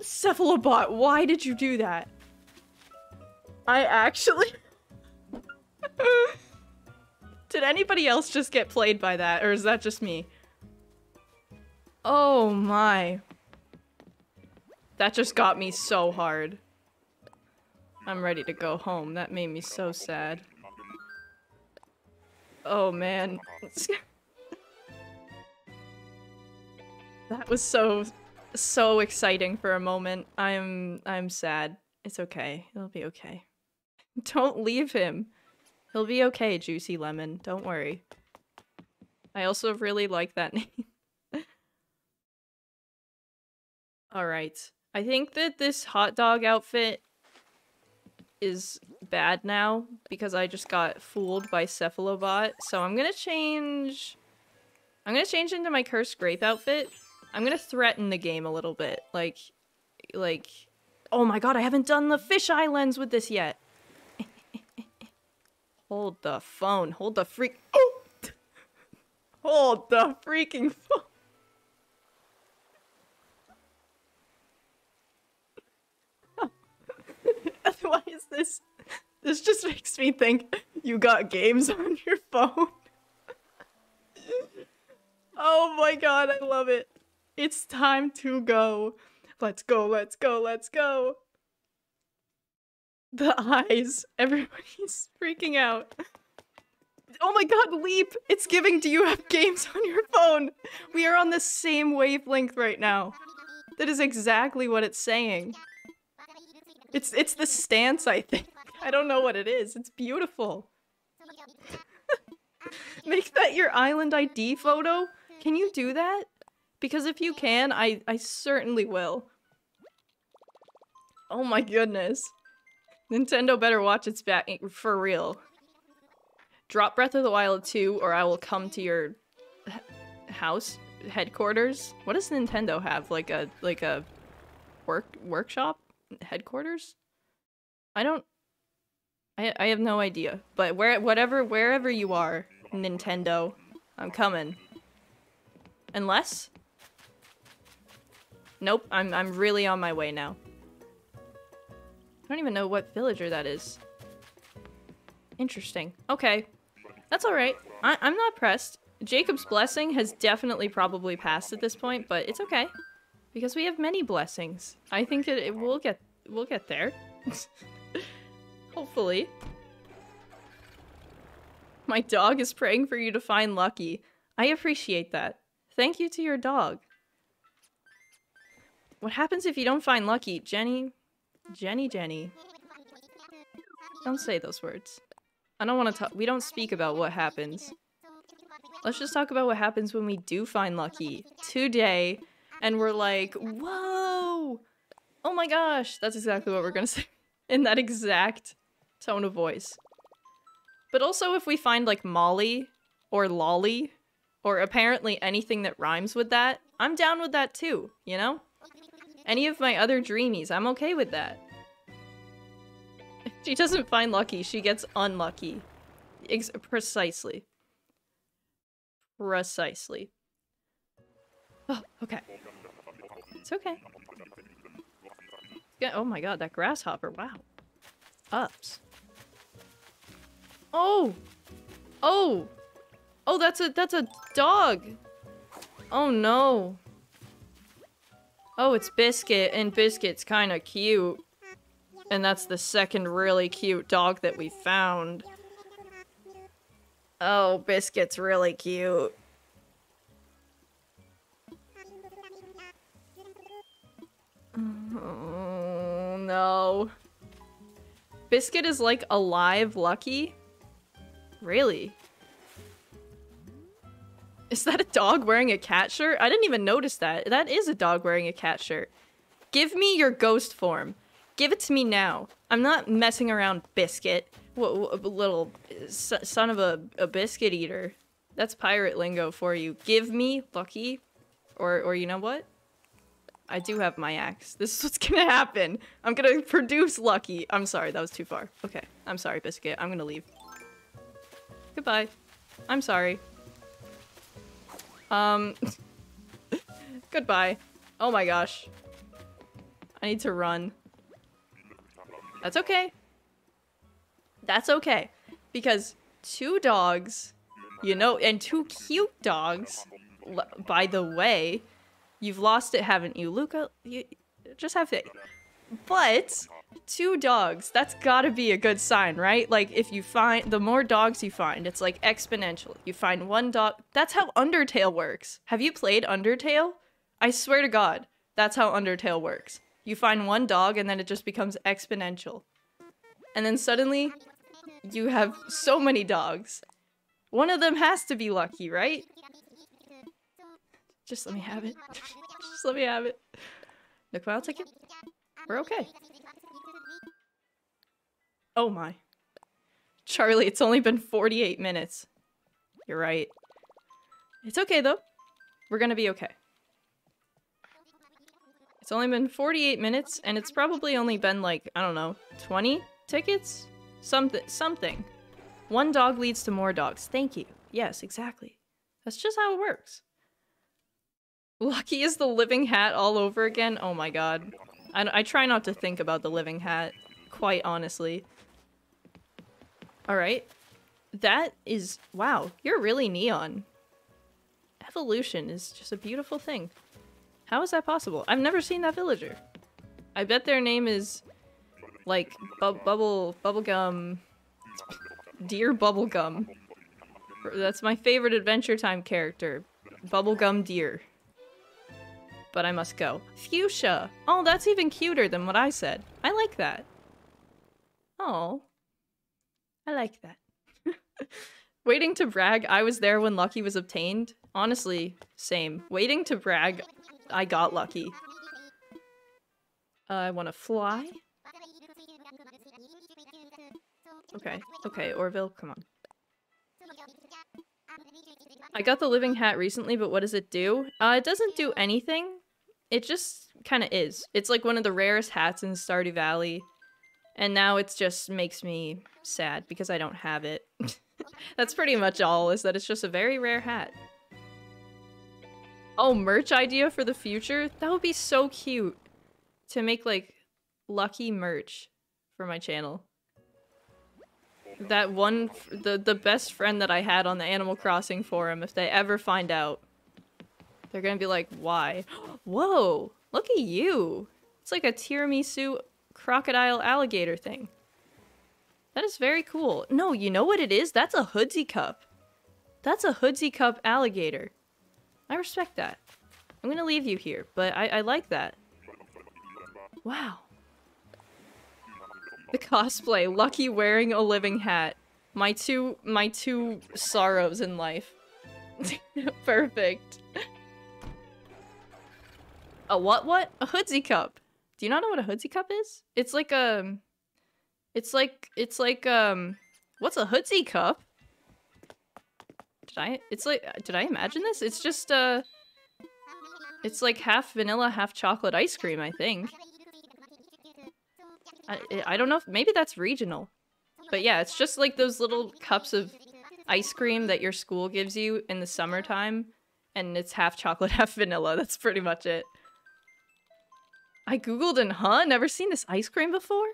Cephalobot, why did you do that? I actually... [LAUGHS] did anybody else just get played by that or is that just me? Oh my. That just got me so hard. I'm ready to go home. That made me so sad. Oh man. that was so so exciting for a moment. I'm I'm sad. It's okay. It'll be okay. [LAUGHS] Don't leave him. He'll be okay, Juicy Lemon. Don't worry. I also really like that [LAUGHS] name. Alright. I think that this hot dog outfit is bad now because I just got fooled by Cephalobot. So I'm gonna change... I'm gonna change into my Cursed Grape outfit. I'm gonna threaten the game a little bit. Like, like... Oh my god, I haven't done the fisheye lens with this yet. [LAUGHS] Hold the phone. Hold the freak- Oh! [LAUGHS] Hold the freaking phone. [LAUGHS] Why is this? This just makes me think you got games [LAUGHS] on your phone. oh my god, I love it. It's time to go. Let's go, let's go, let's go. The eyes. Everybody's freaking out. Oh my god, Leap! It's giving do you have games on your phone? We are on the same wavelength right now. That is exactly what it's saying. It's it's the stance, I think. I don't know what it is. It's beautiful. [LAUGHS] Make that your island ID photo? Can you do that? Because if you can, I, I certainly will. Oh my goodness. Nintendo better watch its back eh, for real. Drop Breath of the Wild 2 or I will come to your house headquarters. What does Nintendo have? Like a like a work workshop? Headquarters? I don't I I have no idea. But where whatever wherever you are, Nintendo, I'm coming. Unless Nope, I'm I'm really on my way now. I don't even know what villager that is. Interesting. Okay. That's alright. I'm not pressed. Jacob's blessing has definitely probably passed at this point, but it's okay. Because we have many blessings. I think it, it will get we'll get there. [LAUGHS] Hopefully. My dog is praying for you to find Lucky. I appreciate that. Thank you to your dog. What happens if you don't find Lucky? Jenny? Jenny, Jenny. Don't say those words. I don't want to talk- we don't speak about what happens. let's just talk about what happens when we do find Lucky today. And we're like, whoa! Oh my gosh! That's exactly what we're gonna [LAUGHS] say. In that exact tone of voice. But also if we find like Molly or Lolly or apparently anything that rhymes with that, I'm down with that too, you know? Any of my other dreamies, I'm okay with that. She doesn't find lucky, she gets unlucky. Ex precisely. Precisely. Oh, okay. It's okay. Yeah, oh my god, that grasshopper, wow. Ups. Oh! Oh! Oh, that's a- that's a dog! Oh no. Oh, it's Biskit, and Biskit's kinda cute. And that's the second really cute dog that we found. Oh, Biskit's really cute. Oh, no. Biskit is like alive Lucky? Really? Is that a dog wearing a cat shirt? I didn't even notice that. That is a dog wearing a cat shirt. Give me your ghost form. Give it to me now. I'm not messing around, Biskit. What, little son of a, a biscuit eater. That's pirate lingo for you. Give me Lucky. Or, or you know what? I do have my axe. [LAUGHS] This is what's gonna happen. I'm gonna produce Lucky. I'm sorry, that was too far. Okay, I'm sorry, Biskit. I'm gonna leave. Goodbye. I'm sorry. Um, [LAUGHS] goodbye. Oh my gosh. I need to run. That's okay. That's okay. Because two dogs, you know, and two cute dogs, by the way, you've lost it, haven't you? Luca, you just have faith. But two dogs, that's gotta be a good sign, right? Like, if you find, the more dogs you find, it's like exponential. You find one dog, that's how Undertale works. Have you played Undertale? I swear to God, that's how Undertale works. You find one dog and then it just becomes exponential. And then suddenly, you have so many dogs. One of them has to be lucky, right? Just let me have it. [LAUGHS] just let me have it. Look, I'll take it. We're okay. Oh my. Charlie, it's only been 48 minutes. You're right. It's okay though. We're gonna be okay. It's only been 48 minutes, and it's probably only been like, I don't know, 20 tickets? Something. Something. One dog leads to more dogs. Thank you. Yes, exactly. That's just how it works. Lucky is the living hat all over again? Oh my god. I, I try not to think about the living hat, quite honestly. Alright. That is... Wow, you're really neon. Evolution is just a beautiful thing. How is that possible? I've never seen that villager. I bet their name is... Like, bu bubble... Bubblegum... Dear Bubblegum. That's my favorite Adventure Time character. Bubblegum Deer but I must go. Fuchsia! Oh, that's even cuter than what I said. I like that. Oh. I like that. [LAUGHS] Waiting to brag, I was there when Lucky was obtained. Honestly, same. Waiting to brag, I got lucky. Uh, I want to fly. Okay, okay, Orville, come on. I got the living hat recently, but what does it do? Uh, it doesn't do anything. It just kind of is. It's like one of the rarest hats in Stardew Valley. And now it just makes me sad because I don't have it. [LAUGHS] That's pretty much all, is that it's just a very rare hat. Oh, merch idea for the future? That would be so cute. To make, like, lucky merch for my channel. That one, the, the best friend that I had on the Animal Crossing forum, if they ever find out, they're gonna be like, why? Whoa, look at you. It's like a tiramisu crocodile alligator thing. That is very cool. No, you know what it is? That's a Hoodsie cup. That's a Hoodsie cup alligator. I respect that. I'm gonna leave you here, but I, I like that. Wow. The cosplay, Lucky wearing a living hat. My two, my two sorrows in life. [LAUGHS] Perfect. A what what? A hoodsie cup. Do you not know what a hoodsie cup is? It's like a It's like it's like um what's a hoodsie cup? Did I it's like did I imagine this? It's just uh it's like half vanilla, half chocolate ice cream, I think. I, I don't know if maybe that's regional. But yeah, it's just like those little cups of ice cream that your school gives you in the summertime and it's half chocolate, [LAUGHS] half vanilla. That's pretty much it. I googled and huh, never seen this ice cream before?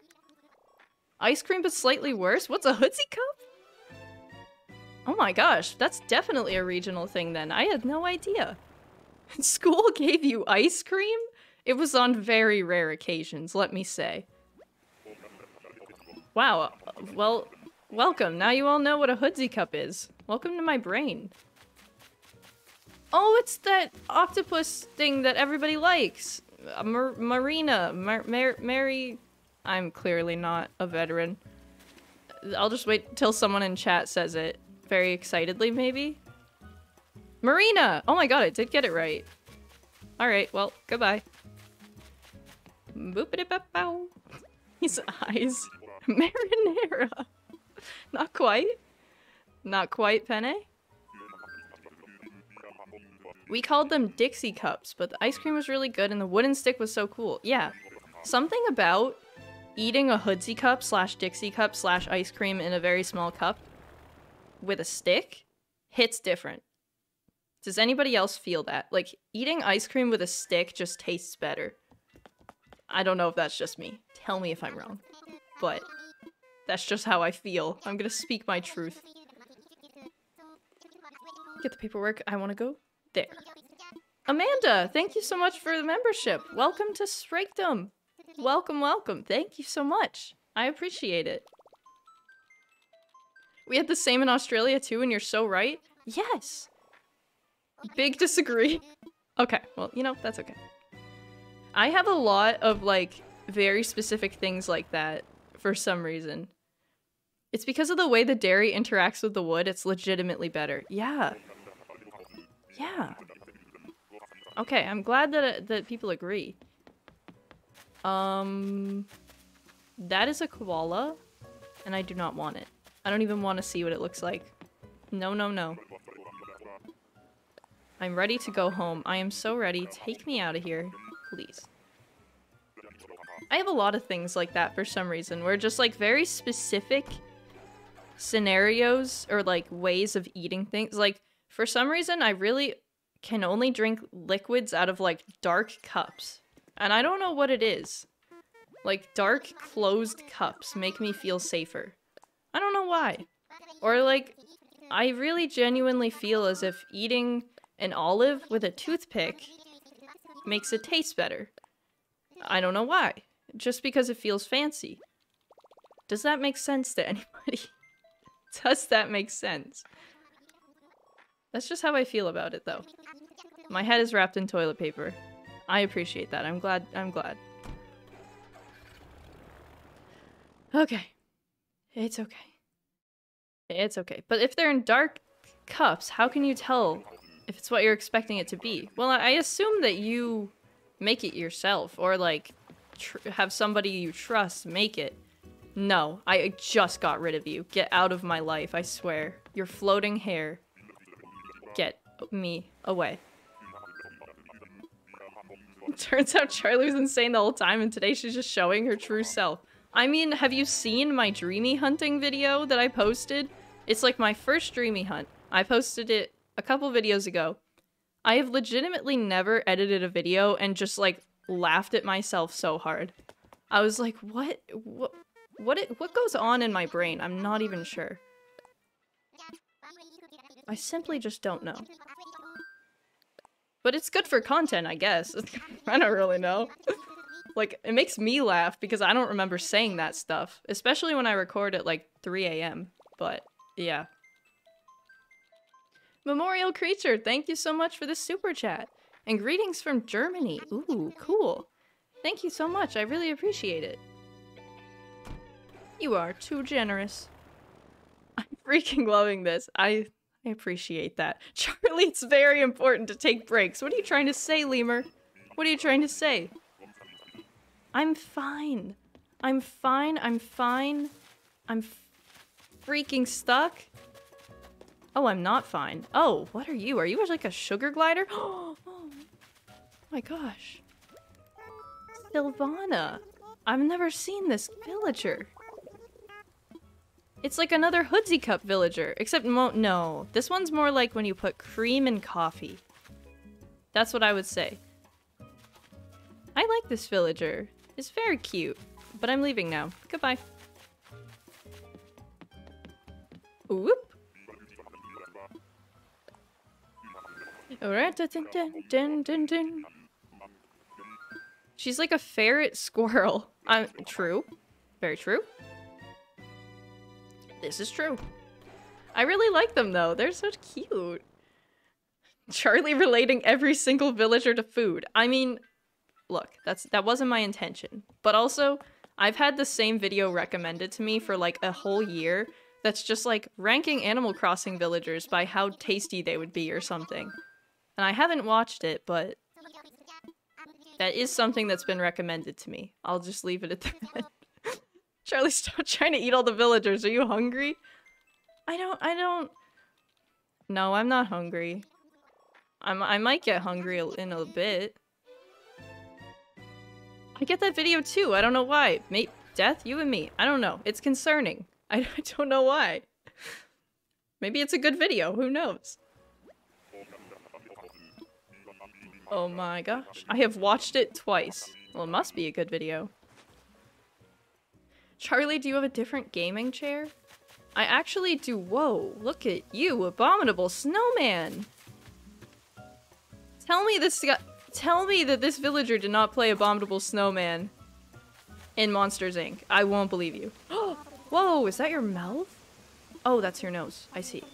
Ice cream but slightly worse? What's a hoodsie cup? Oh my gosh, that's definitely a regional thing then. I had no idea. [LAUGHS] School gave you ice cream? It was on very rare occasions, let me say. Wow, uh, well, welcome. Now you all know what a hoodsie cup is. Welcome to my brain. Oh, it's that octopus thing that everybody likes. Uh, Mar Marina, Mar Mar Mary... I'm clearly not a veteran. I'll just wait till someone in chat says it. Very excitedly, maybe? Marina! Oh my god, I did get it right. Alright, well, goodbye. Boopity bop bow. [LAUGHS] His eyes. [LAUGHS] Marinara. [LAUGHS] Not quite. Not quite, Penne. We called them Dixie cups, but the ice cream was really good and the wooden stick was so cool. Yeah. Something about eating a hoodsie cup slash Dixie cup slash ice cream in a very small cup with a stick hits different. Does anybody else feel that? Like, eating ice cream with a stick just tastes better. I don't know if that's just me. Tell me if I'm wrong. But that's just how I feel. I'm gonna speak my truth. Get the paperwork. I want to go there. Amanda, thank you so much for the membership. Welcome to Sprakedom. Welcome, welcome. Thank you so much. I appreciate it. We had the same in Australia too, and you're so right. Yes. Big disagree. Okay, well, you know, that's okay. I have a lot of, like, very specific things like that for some reason. It's because of the way the dairy interacts with the wood, it's legitimately better. Yeah. Yeah. Okay, I'm glad that, uh, that people agree. Um, that is a koala, and I do not want it. I don't even want to see what it looks like. No, no, no. I'm ready to go home. I am so ready. Take me out of here, please. I have a lot of things like that for some reason, where just like very specific scenarios or like ways of eating things. Like for some reason, I really can only drink liquids out of like dark cups. And I don't know what it is. Like dark closed cups make me feel safer. I don't know why. Or like I really genuinely feel as if eating an olive with a toothpick makes it taste better. I don't know why. Just because it feels fancy. Does that make sense to [LAUGHS] anybody? Does that make sense? That's just how I feel about it, though. My head is wrapped in toilet paper. I appreciate that. I'm glad. I'm glad. Okay. It's okay. It's okay. But if they're in dark cups, how can you tell if it's what you're expecting it to be. Well, I assume that you make it yourself or like have somebody you trust make it. No, I just got rid of you. Get out of my life, I swear. Your floating hair. Me away. [LAUGHS] Turns out Charlie was insane the whole time and today she's just showing her true self. I mean, have you seen my dreamy hunting video that I posted? It's like my first dreamy hunt. I posted it a couple videos ago. I have legitimately never edited a video and just like laughed at myself so hard. I was like, what, what, what, it, what goes on in my brain? I'm not even sure. I simply just don't know. But it's good for content, I guess. [LAUGHS] I don't really know. [LAUGHS] like, it makes me laugh because I don't remember saying that stuff. Especially when I record at like 3 a.m. But, yeah. Memorial Creature, thank you so much for the super chat. And greetings from Germany. Ooh, cool. Thank you so much. I really appreciate it. You are too generous. [LAUGHS] I'm freaking loving this. I I appreciate that. [LAUGHS] Charlie, it's very important to take breaks. What are you trying to say, Lemur? What are you trying to say? I'm fine. I'm fine. I'm fine. I'm freaking stuck. Oh, I'm not fine. Oh, what are you? Are you like a sugar glider? [GASPS] Oh, my gosh. Sylvana. I've never seen this villager. It's like another Hoodsie Cup villager, except no. This one's more like when you put cream in coffee. That's what I would say. I like this villager. It's very cute, but I'm leaving now. Goodbye. Whoop. She's like a ferret squirrel. I'm true. Very true. This is true. I really like them though. They're so cute. Charlie relating every single villager to food. I mean, look, that's that wasn't my intention. But also, I've had the same video recommended to me for like a whole year that's just like ranking Animal Crossing villagers by how tasty they would be or something. And I haven't watched it, but that is something that's been recommended to me. I'll just leave it at [LAUGHS] that. Charlie, [LAUGHS] stop trying to eat all the villagers. Are you hungry? I don't, I don't... No, I'm not hungry. I'm, I might get hungry in a bit. I get that video too. I don't know why. Mate, death, you and me. I don't know. It's concerning. [LAUGHS] I, I don't know why. Maybe it's a good video. Who knows? Oh my gosh. I have watched it twice. Well, it must be a good video. Charlie, do you have a different gaming chair? I actually do. Whoa, look at you, abominable snowman. Tell me this guy- Tell me that this villager did not play Abominable Snowman in Monsters, Inc. I won't believe you. [GASPS] Whoa, is that your mouth? Oh, that's your nose. I see.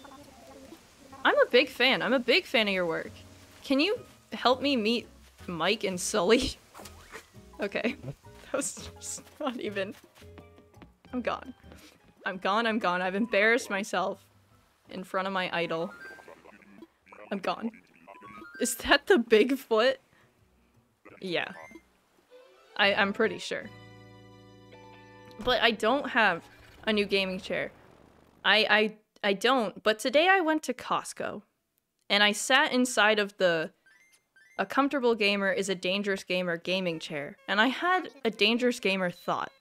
I'm a big fan. I'm a big fan of your work. Can you help me meet Mike and Sully? [LAUGHS] okay. [LAUGHS] That was not even... I'm gone. I'm gone, I'm gone. I've embarrassed myself in front of my idol. I'm gone. Is that the Bigfoot? Yeah. I, I'm pretty sure. But I don't have a new gaming chair. I, I, I don't, but today I went to Costco. And I sat inside of the a comfortable gamer is a dangerous gamer gaming chair, and I had a dangerous gamer thought.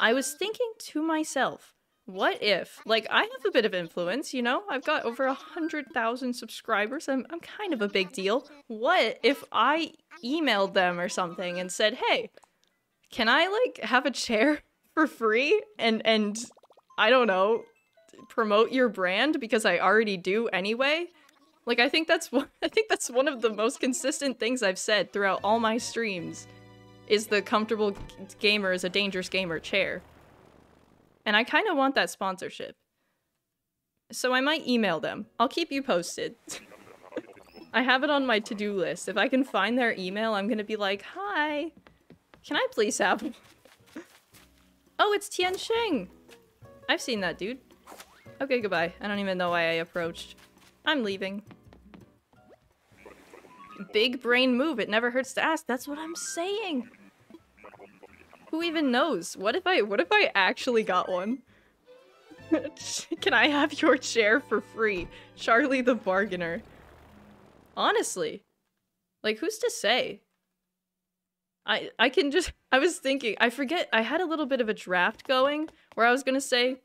I was thinking to myself, what if, like, I have a bit of influence, you know? I've got over a hundred thousand subscribers. I'm, I'm kind of a big deal. What if I emailed them or something and said, hey, can I, like, have a chair [LAUGHS] for free? And, and, I don't know, promote your brand because I already do anyway? Like I think that's [LAUGHS] one I think that's one of the most consistent things I've said throughout all my streams is the comfortable gamer is a dangerous gamer chair. And I kind of want that sponsorship. So I might email them. I'll keep you posted. [LAUGHS] I have it on my to-do list. If I can find their email, I'm going to be like, "Hi. Can I please have [LAUGHS] Oh, it's Tiansheng. I've seen that dude. Okay, goodbye. I don't even know why I approached. I'm leaving. Big brain move. It never hurts to ask. That's what I'm saying. Who even knows? What if I what if I actually got one? [LAUGHS] Can I have your chair for free? Charlie the bargainer. Honestly. Like who's to say? I I can just I was thinking, I forget I had a little bit of a draft going where I was going to say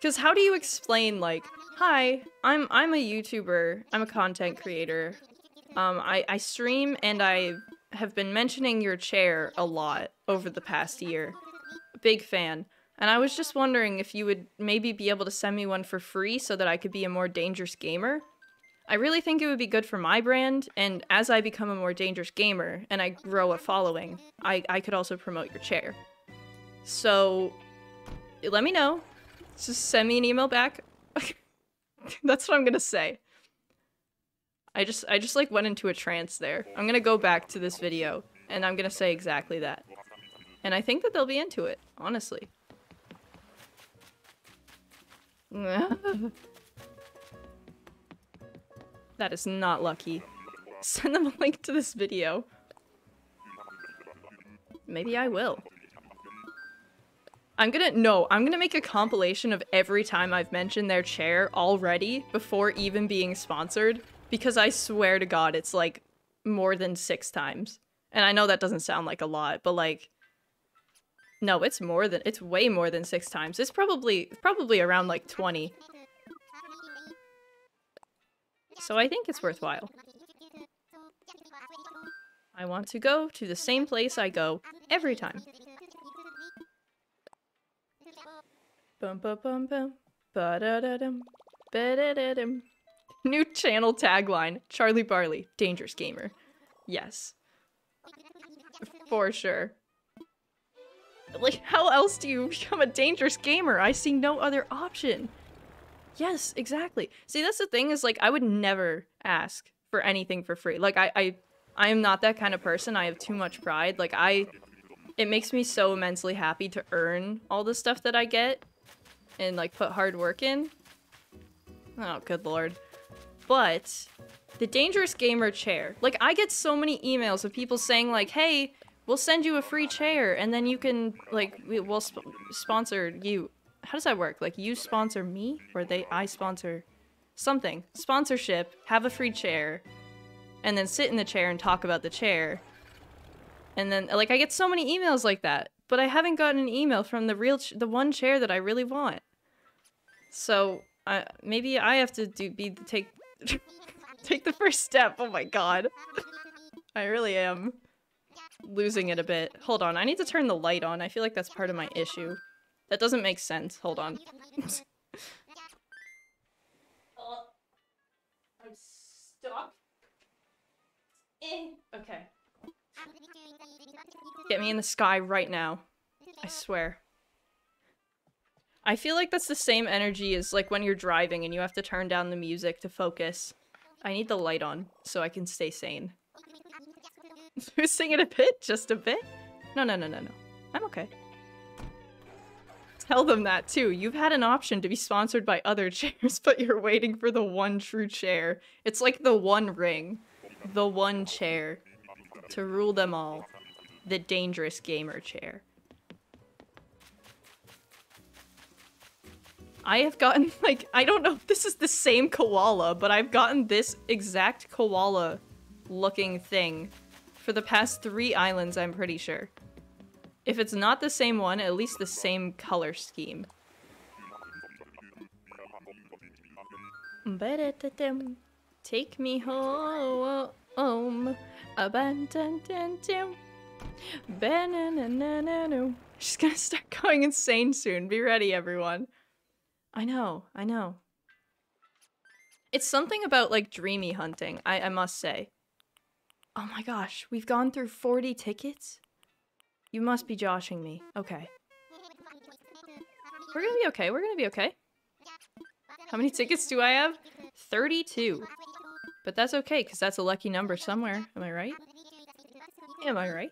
cuz how do you explain like Hi, I'm I'm a YouTuber. I'm a content creator. Um, I, I stream and I have been mentioning your chair a lot over the past year. Big fan. And I was just wondering if you would maybe be able to send me one for free so that I could be a more dangerous gamer. I really think it would be good for my brand, and as I become a more dangerous gamer and I grow a following, I, I could also promote your chair. So, let me know. Just send me an email back. [LAUGHS] That's what I'm gonna say. I just I just like went into a trance there. I'm gonna go back to this video and I'm gonna say exactly that. And I think that they'll be into it, honestly. [LAUGHS] That is not lucky. Send them a link to this video. Maybe I will. I'm gonna- no, I'm gonna make a compilation of every time I've mentioned their chair already before even being sponsored, because I swear to god it's like more than six times. And I know that doesn't sound like a lot, but like no, it's more than it's way more than six times. It's probably probably around like 20. So I think it's worthwhile. I want to go to the same place I go every time. Bum bum bum bum. Ba da da dum. Ba da da dum. [LAUGHS] New channel tagline Charlie Barley, Dangerous Gamer. Yes. For sure. Like, how else do you become a dangerous gamer? I see no other option. Yes, exactly. See, that's the thing is like I would never ask for anything for free. Like I I I am not that kind of person. I have too much pride. Like I it makes me so immensely happy to earn all the stuff that I get and like put hard work in. Oh, good lord. But the dangerous gamer chair. Like I get so many emails of people saying like, "Hey, we'll send you a free chair and then you can like we, will sp sponsor you. How does that work? Like you sponsor me or they i sponsor something. Sponsorship have a free chair and then sit in the chair and talk about the chair. And then like i get so many emails like that but i haven't gotten an email from the real the one chair that i really want. So uh, maybe i have to do be take [LAUGHS] take the first step oh my god i really am losing it a bit. Hold on, I need to turn the light on. I feel like that's part of my issue. That doesn't make sense. Hold on. [LAUGHS] I'm stuck. Eh. Okay. Get me in the sky right now. I swear. I feel like that's the same energy as like when you're driving and you have to turn down the music to focus. I need the light on so I can stay sane. [LAUGHS] Who's singing a bit? Just a bit? No, no, no, no, no. I'm okay. Tell them that too. You've had an option to be sponsored by other [LAUGHS] chairs, but you're waiting for the one true chair. It's like the one ring. The one chair. To rule them all. The dangerous gamer chair. I have gotten, [LAUGHS] like, I don't know if this is the same koala, but I've gotten this exact koala looking thing for the past three islands, I'm pretty sure. If it's not the same one, at least the same color scheme. Take me home. She's gonna start [LAUGHS] going insane soon. Be ready, everyone. I know, I know. It's something about, like, dreamy hunting, I, I must say. Oh my gosh, we've gone through 40 tickets? You must be joshing me. Okay. We're gonna be okay, we're gonna be okay. How many tickets do I have? 32. But that's okay, because that's a lucky number somewhere. Am I right? Am I right?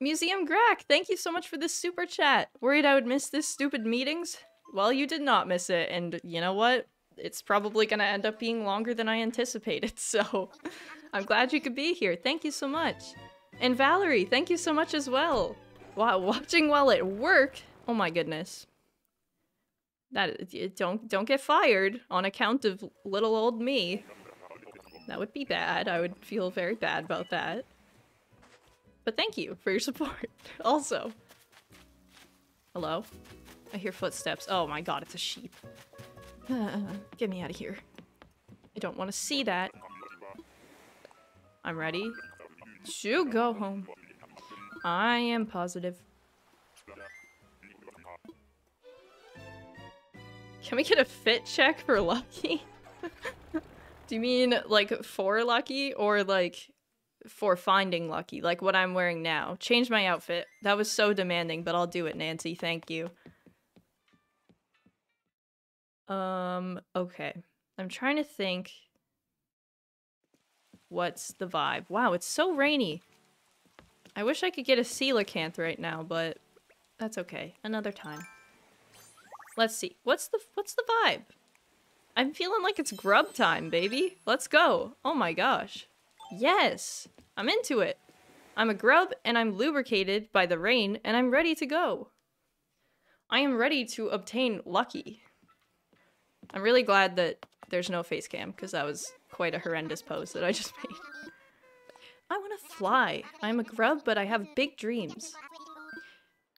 Museum Grack, thank you so much for this super chat. Worried I would miss this stupid meetings? Well, you did not miss it, and you know what? it's probably to end up being longer than I anticipated. [LAUGHS] So I'm glad you could be here. Thank you so much. And Valerie, thank you so much as well. Wow, watching while at work. Oh my goodness. That don't don't get fired on account of little old me. That would be bad. I would feel very bad about that. But thank you for your support. [LAUGHS] also. Hello? I hear footsteps. Oh my god, it's a sheep. [LAUGHS] get me out of here. I don't want to see that. I'm ready to go home. I am positive. Can we get a fit check for Lucky? [LAUGHS] Do you mean like for Lucky or like for finding Lucky? Like what I'm wearing now. Change my outfit. That was so demanding, but I'll do it, Nancy. Thank you. Um, okay. I'm trying to think what's the vibe. Wow, it's so rainy. I wish I could get a coelacanth right now, but that's okay. Another time. Let's see. What's the what's the vibe? I'm feeling like it's grub time, baby. Let's go. Oh my gosh. Yes, I'm into it. I'm a grub and I'm lubricated by the rain and I'm ready to go. I am ready to obtain lucky. I'm really glad that there's no face cam because that was quite a horrendous pose that I just [LAUGHS] made. I want to fly. I'm a grub, but I have big dreams.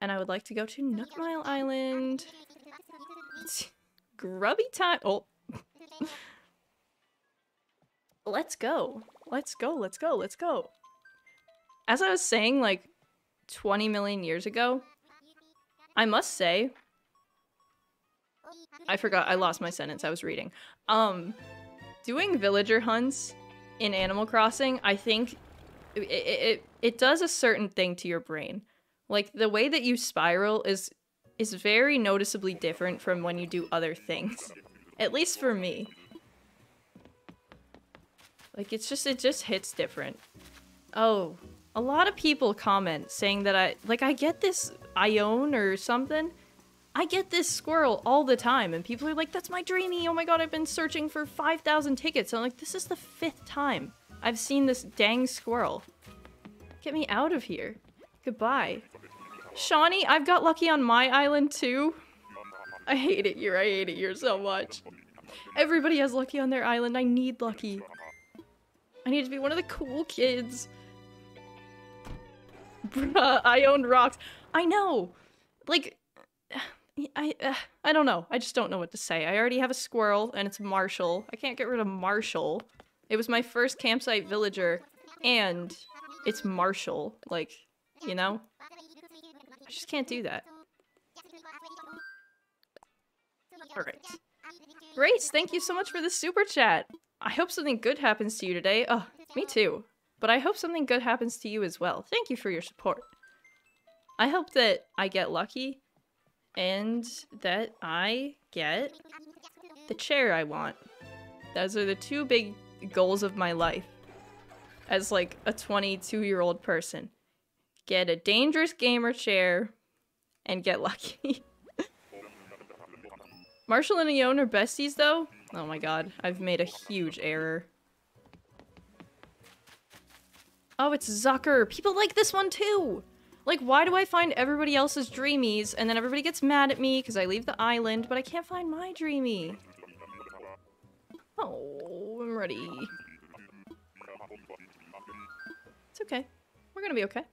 And I would like to go to Nook Mile Island. Grubby time. Oh. [LAUGHS] let's go. Let's go. Let's go. Let's go. As I was saying, like 20 million years ago, I must say, I forgot. I lost my sentence. I was reading. Um, doing villager hunts in Animal Crossing, I think it, it, it does a certain thing to your brain. Like the way that you spiral is is very noticeably different from when you do other things. At least for me. Like it's just it just hits different. Oh, a lot of people comment saying that I like I get this Ione or something. I get this squirrel all the time and people are like that's my dreamy. Oh my god, I've been searching for 5,000 tickets. I'm like this is the 5th time I've seen this dang squirrel. Get me out of here. Goodbye. Shawnee, I've got lucky on my island too. I hate it here. I hate it here so much. Everybody has lucky on their island. I need lucky. I need to be one of the cool kids. Bruh, I own rocks. I know. Like, [SIGHS] I uh, I don't know. I just don't know what to say. I already have a squirrel, and it's Marshall. I can't get rid of Marshall. It was my first campsite villager, and it's Marshall. Like, you know? I just can't do that. Alright. Grace, thank you so much for the super chat. I hope something good happens to you today. Oh, me too. But I hope something good happens to you as well. Thank you for your support. I hope that I get lucky and that I get the chair I want. Those are the two big goals of my life as like a 22 year old person. Get a dangerous gamer chair and get lucky. [LAUGHS] Marshall and Ione are besties though? Oh my god, I've made a huge error. Oh, it's Zucker. People like this one too. Like, why do I find everybody else's dreamies and then everybody gets mad at me because I leave the island, but I can't find my dreamy? Oh, I'm ready. It's okay. We're gonna be okay.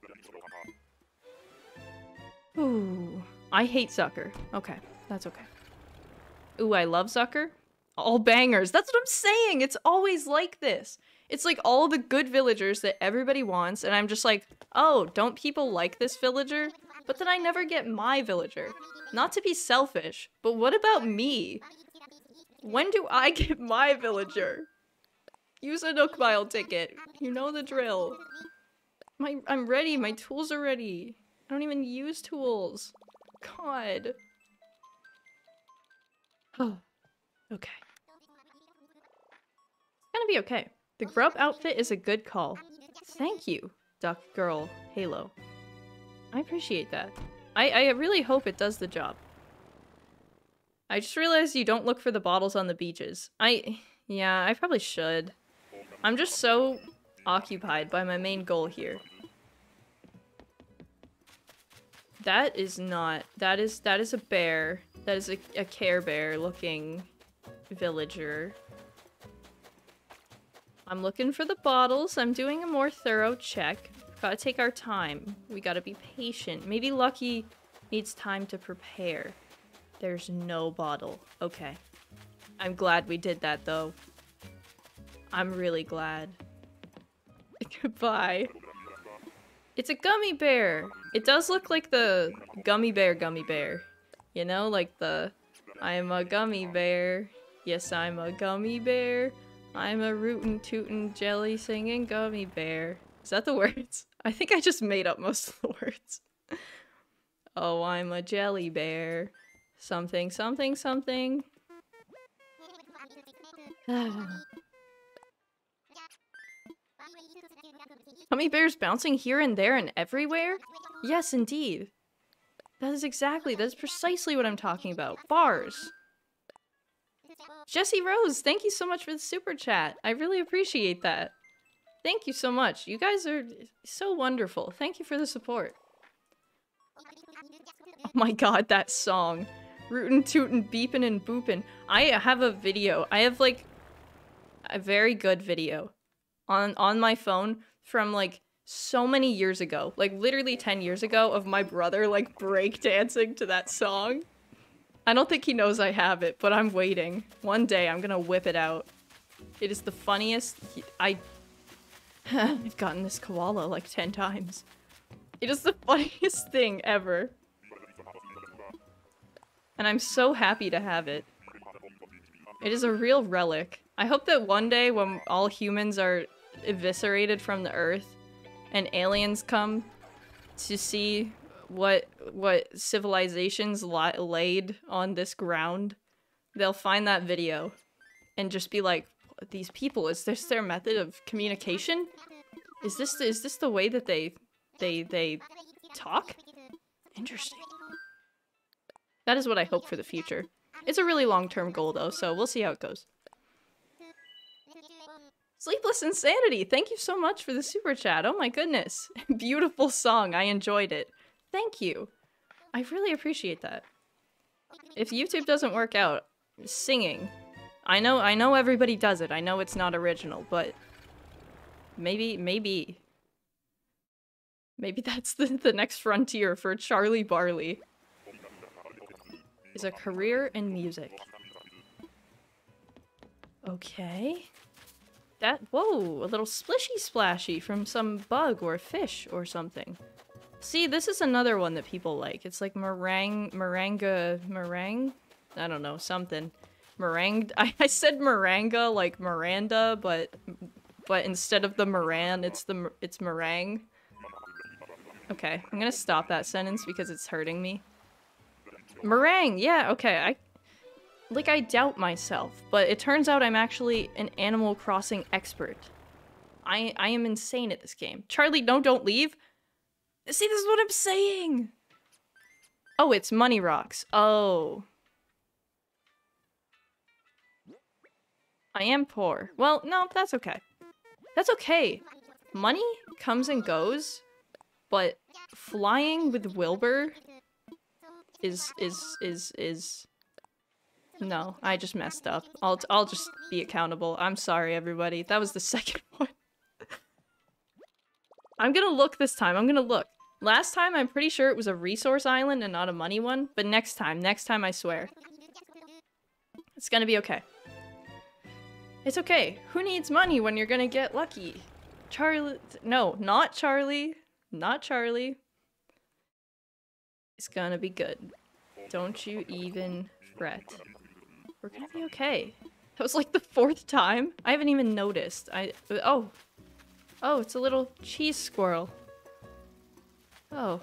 Ooh. I hate Zucker. Okay, that's okay. Ooh, I love Zucker. All bangers. That's what I'm saying. It's always like this. It's like all the good villagers that everybody wants, and I'm just like, oh, don't people like this villager? But then I never get my villager. Not to be selfish, but what about me? When do I [LAUGHS] get my villager? Use a Nook Mile ticket. You know the drill. My I'm ready. My tools are ready. I don't even use tools. God. Oh. [SIGHS] okay. Gonna be okay. The grub outfit is a good call. Thank you, Duck Girl Halo. I appreciate that. I, I really hope it does the job. I just realized you don't look for the bottles on the beaches. I... Yeah, I probably should. I'm just so occupied by my main goal here. That is not... That is that is a bear. That is a, a Care Bear looking villager. I'm looking for the bottles. I'm doing a more thorough check. Gotta take our time. We gotta be patient. Maybe Lucky needs time to prepare. There's no bottle. Okay. I'm glad we did that, though. I'm really glad. [LAUGHS] Goodbye. It's a gummy bear! It does look like the gummy bear gummy bear. You know, like the I'm a gummy bear. Yes, I'm a gummy bear. I'm a rootin' tootin' jelly singing gummy bear. Is that the [LAUGHS] words? I think I just made up most of the words. oh, I'm a jelly bear. Something, something, something. [SIGHS] Gummy bears bouncing here and there and everywhere? Yes, indeed. That is exactly, that is precisely what I'm talking about. Bars. Jesse Rose, thank you so much for the super chat. I really appreciate that. Thank you so much. You guys are so wonderful. Thank you for the support. Oh my god, that song. Rootin' tootin' beepin' and boopin'. I have a video. I have like a very good video on on my phone from like so many years ago. Like literally 10 years ago of my brother like breakdancing to that song. I don't think he knows I have it, but I'm waiting. One day I'm gonna whip it out. It is the funniest. I. [LAUGHS] I've gotten this koala like 10 times. It is the [LAUGHS] funniest thing ever. And I'm so happy to have it. It is a real relic. I hope that one day when all humans are eviscerated from the earth and aliens come to see what what civilizations li laid on this ground, they'll find that video and just be like, these people, is this their method of communication? Is this is this the way that they they they talk? Interesting. That is what I hope for the future. It's a really long-term goal though, so we'll see how it goes. Sleepless Insanity, thank you so much for the super chat. Oh my goodness. [LAUGHS] Beautiful song. I enjoyed it. Thank you. I really appreciate that. If YouTube doesn't work out, singing. I know I know everybody does it. I know it's not original, but maybe maybe maybe [LAUGHS] that's the, the next frontier for Charlie Barley. Is a career in music. Okay. That- whoa! A little splishy splashy from some bug or fish or something. See, this is another one that people like. It's like meringue, meringue, meringue? I don't know, something. Meringue. [LAUGHS] I, I said meringue like Miranda, but but instead of the Moran, it's the it's meringue. Okay, I'm gonna stop that sentence because it's hurting me. Meringue, yeah, okay, I like I doubt myself, but it turns out I'm actually an Animal Crossing expert. I I am insane at this game. Charlie, no, don't leave. See, this is what I'm saying. Oh, it's money rocks. Oh. I am poor. Well, no, that's okay. That's okay. Money comes and goes, but flying with Wilbur is is is is no, I just messed up. I'll I'll just be accountable. I'm sorry everybody. That was the [LAUGHS] second one. I'm gonna look this time. I'm gonna look. Last time, I'm pretty sure it was a resource island and not a money one. But next time, next time, I swear. It's gonna be okay. It's okay. Who needs money when you're gonna get lucky? Charlie- no, not Charlie. Not Charlie. It's gonna be good. Don't you even fret. We're gonna be okay. That was like the fourth time. I haven't even noticed. I- oh. Oh, it's a little cheese squirrel. Oh.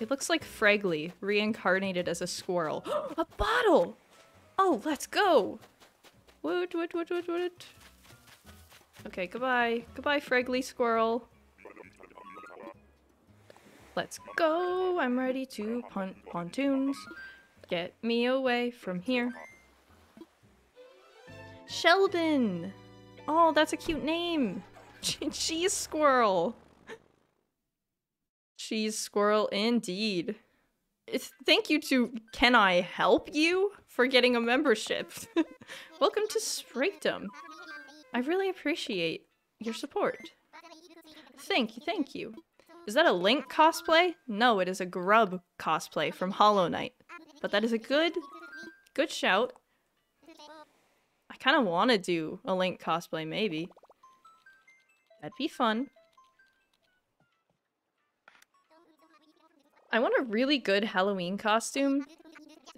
It looks like Fragley, reincarnated as a squirrel. [GASPS] a bottle! Oh, let's go! Woot, woot, woot, woot, woot. Okay, goodbye. Goodbye, Fragley squirrel. Let's go! I'm ready to punt pontoons. Get me away from here. Sheldon! Oh, that's a cute name! [LAUGHS] Cheese squirrel! Cheese squirrel indeed. Thank you to Can I Help You for getting a membership. [LAUGHS] Welcome to Sprakedom. I really appreciate your support. Thank you, thank you. Is that a Link cosplay? No, it is a Grub cosplay from Hollow Knight. But that is a good, good shout. I kind of want to do a Link cosplay, maybe. That'd be fun. I want a really good Halloween costume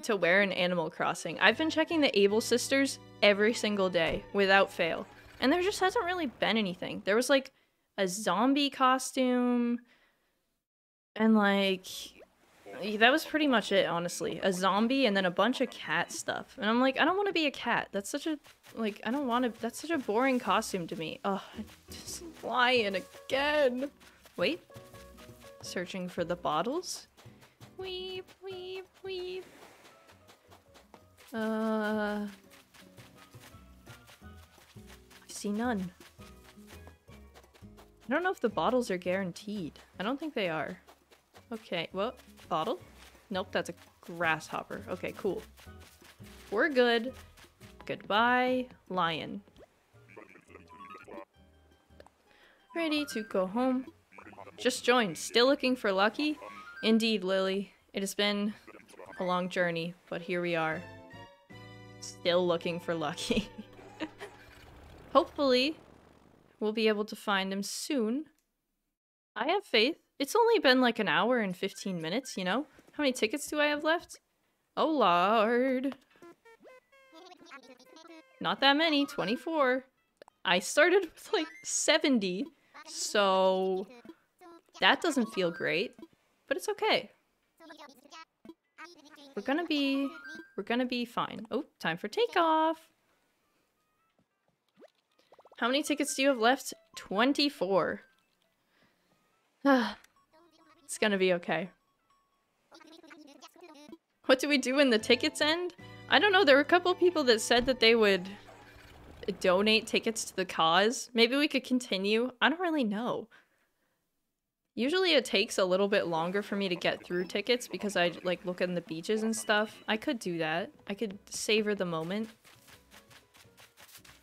to wear in Animal Crossing. I've been checking the Able Sisters every single day, without fail. And there just hasn't really been anything. There was like a zombie costume, and like that was pretty much it, honestly. A zombie and then a bunch of cat stuff. And I'm like, I don't want to be a cat. That's such a like I don't want to that's such a boring costume to me. Oh, just flying again. Wait. Searching for the bottles. Weep, weep, weep. Uh see none. I don't know if the bottles are guaranteed. I don't think they are. Okay, well, bottle? Nope, that's a grasshopper. Okay, cool. We're good. Goodbye, lion. Ready to go home. Just joined. Still looking for Lucky? Indeed, Lily. It has been a long journey, but here we are. Still looking for Lucky. [LAUGHS] Hopefully, we'll be able to find him soon. I have faith. It's only been like an hour and 15 minutes, you know? How many tickets do I have left? Oh lord. Not that many, 24. I started with like 70, so that doesn't feel great, but it's okay. We're gonna be, we're gonna be fine. Oh, time for takeoff. How many tickets do you have left? 24. [SIGHS] it's gonna be okay. What do we do when the tickets end? I don't know, there were a couple people that said that they would donate tickets to the cause. Maybe we could continue. I don't really know. Usually it takes a little bit longer for me to get through tickets because I like look in the beaches and stuff. I could do that. I could savor the moment.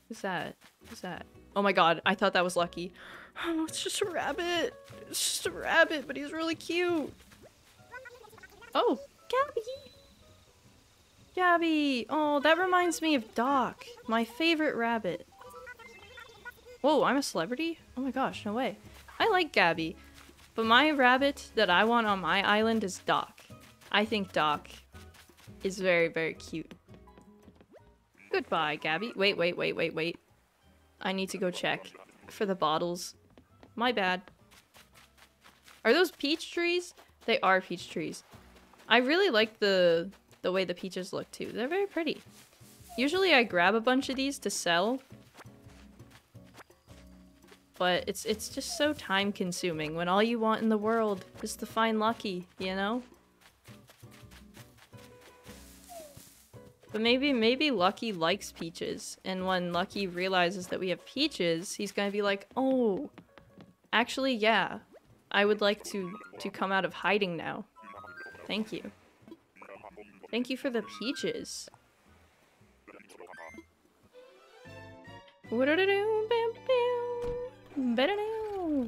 Who's that? That? Oh my god, I thought that was Lucky. [GASPS] Oh, it's just a rabbit. It's just a rabbit, but he's really cute. Oh, Gabby. Gabby. Oh, that reminds me of Doc, my favorite rabbit. Whoa, I'm a celebrity? Oh my gosh, no way. I like Gabby. But my rabbit that I want on my island is Doc. I think Doc is very, very cute. Goodbye, Gabby. Wait, wait, wait, wait, wait. I need to go check for the bottles. My bad. Are those peach trees? They are peach trees. I really like the the way the peaches look too. They're very pretty. Usually I grab a bunch of these to sell but it's it's just so time consuming when all you want in the world is to find Lucky, you know? But maybe maybe Lucky likes peaches, and when Lucky realizes that we have peaches, he's gonna be like, oh, actually, yeah, I would like to to come out of hiding now. Thank you. Thank you for the peaches. Bam bam. Better now.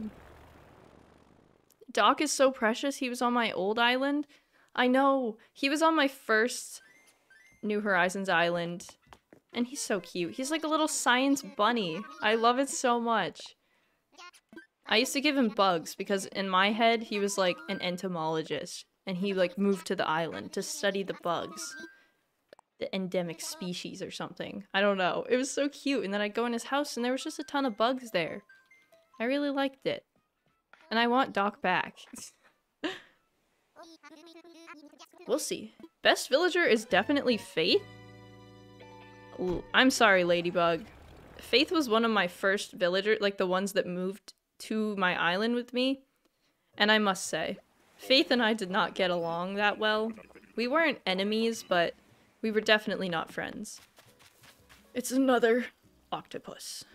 Doc is so precious. He was on my old island. I know. He was on my first New Horizons island. And he's so cute. He's like a little science bunny. I love it so much. I used to give him bugs because in my head he was like an entomologist. And he like moved to the island to study the bugs. The endemic species or something. I don't know. It was so cute. And then I'd go in his house and there was just a ton of bugs there. I really liked it. And I want Doc back. [LAUGHS] we'll see. Best villager is definitely Faith? Ooh, I'm sorry, Ladybug. Faith was one of my first villagers, like the ones that moved to my island with me. And I must say, Faith and I did not get along that well. We weren't enemies, but we were definitely not friends. It's another octopus.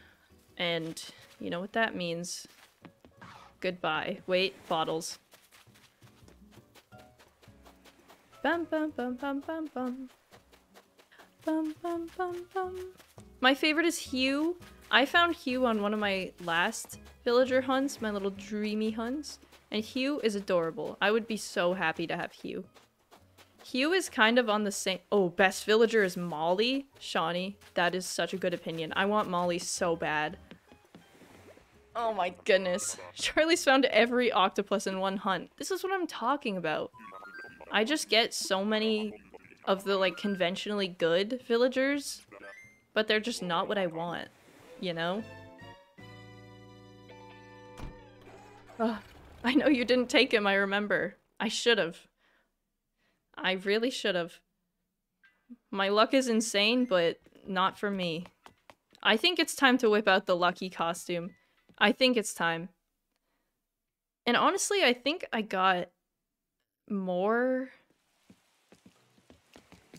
And you know what that means. Goodbye. Wait, bottles. Bum bum bum bum bum bum. Bum bum bum bum. My favorite is Hugh. I found Hugh on one of my last villager hunts, my little dreamy hunts. And Hugh is adorable. I would be so happy to have Hugh. Hugh is kind of on the same- Oh, best villager is Molly? Shawnee, that is such a good opinion. I want Molly so bad. Oh my goodness. Charlie's found every octopus in one hunt. This is what I'm talking about. I just get so many of the, like, conventionally good villagers, but they're just not what I want, you know? Ugh. I know you didn't take him, I remember. I should've. I really should've. My luck is insane, but not for me. I think it's time to whip out the lucky costume. I think it's time. And honestly, I think I got more...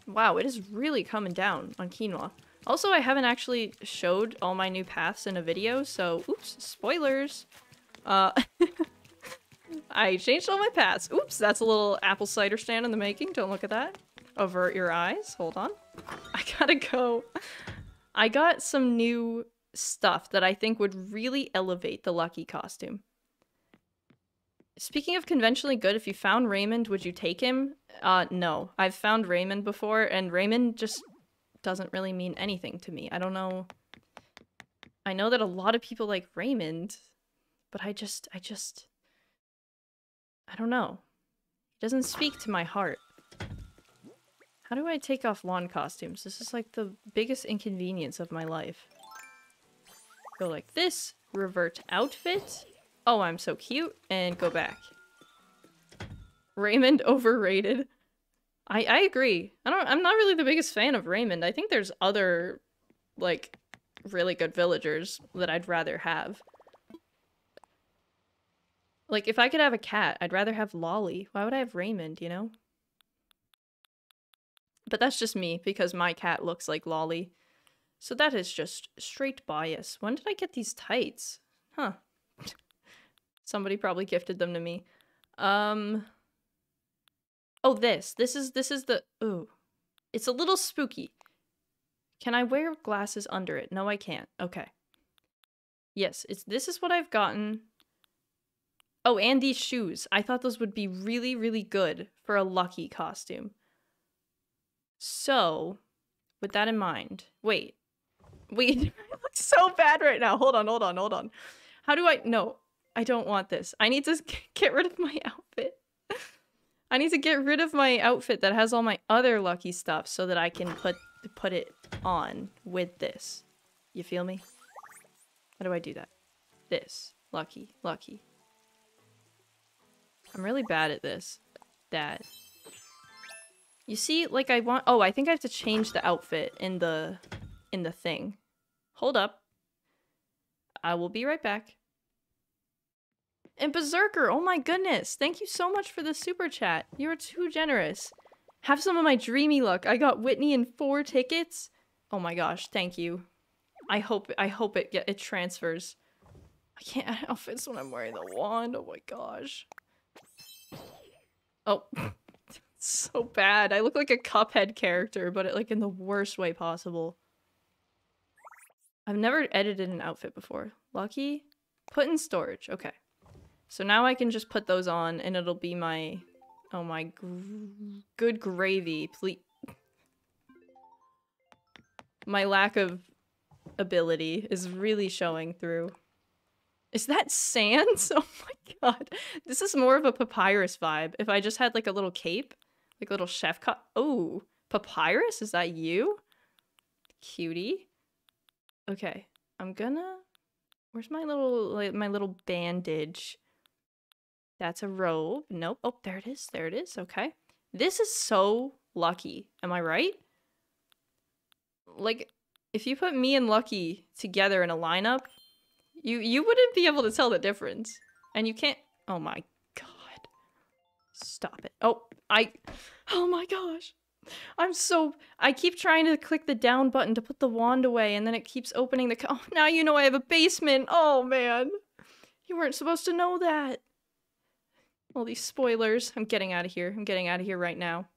Wow, it is really coming down on quinoa. Also, I haven't actually showed all my new paths in a video, so oops, spoilers. Uh, [LAUGHS] I changed all my paths. Oops, that's a little apple cider stand in the making. Don't look at that. Avert your eyes. Hold on. [LAUGHS] I gotta go. I got some new stuff that I think would really elevate the Lucky costume. Speaking of conventionally good, if you found Raymond, would you take him? Uh, no. I've found Raymond before, and Raymond just doesn't really mean anything to me. I don't know. I know that a lot of people like Raymond, but I just, I just, I don't know. It doesn't speak to my heart. How do I take off wand costumes? This is like the biggest inconvenience of my life. Go like this, revert outfit. Oh, I'm so cute, and go back. Raymond [LAUGHS] overrated. I I agree. I don't I'm not really the biggest fan of Raymond. I think there's other like really good villagers that I'd rather have. Like if I could have a cat, I'd rather have Lolly. Why would I have Raymond, you know? But that's just me because my cat looks like Lolly. So that is just straight bias. When did I get these tights? Huh. [LAUGHS] Somebody probably gifted them to me. Um Oh, this. This is this is the ooh. It's a little spooky. Can I wear glasses under it? No, I can't. Okay. Yes, it's this is what I've gotten. Oh, and these shoes. I thought those would be really, really good for a lucky costume. So, with that in mind, wait. [LAUGHS] I look so bad right now. Hold on, hold on, hold on. How do I no, I don't want this. I need to [LAUGHS] get rid of my outfit. I need to get rid of my outfit that has all my other lucky stuff so that I can put put it on with this. You feel me? How do I do that? This. Lucky. Lucky. I'm really bad at this. That. You see, like I want- oh, I think I have to change the outfit in the- in the thing. Hold up. I will be right back. And Berserker, oh my goodness. Thank you so much for the super chat. You are too generous. Have some of my dreamy luck. I got Whitney in four tickets. Oh my gosh, thank you. I hope I hope it get it transfers. I can't add outfits when I'm wearing the wand. Oh my gosh. Oh. [LAUGHS] so bad. I look like a Cuphead character, but it, like in the worst way possible. I've never edited an outfit before. Lucky? Put in storage. Okay. So now I can just put those on and it'll be my... Oh my gr good gravy, please. My lack of ability is really showing through. Is that sand? [LAUGHS] Oh my god. This is more of a papyrus vibe. If I just had like a little cape, like a little chef cut. Oh, papyrus? Is that you? Cutie. Okay, I'm gonna... Where's my little, like, my little bandage? That's a robe. Nope. Oh, there it is. There it is. Okay. This is so lucky. Am I right? Like, if you put me and Lucky together in a lineup, you you wouldn't be able to tell the difference. And you can't... Oh my god. Stop it. Oh, I... Oh my gosh. I'm so... I keep trying to click the down button to put the wand away, and then it keeps opening the... [LAUGHS] Oh, now you know I have a basement. Oh, man. You weren't supposed to know that. All these spoilers. I'm getting out of here. I'm getting out of here right now.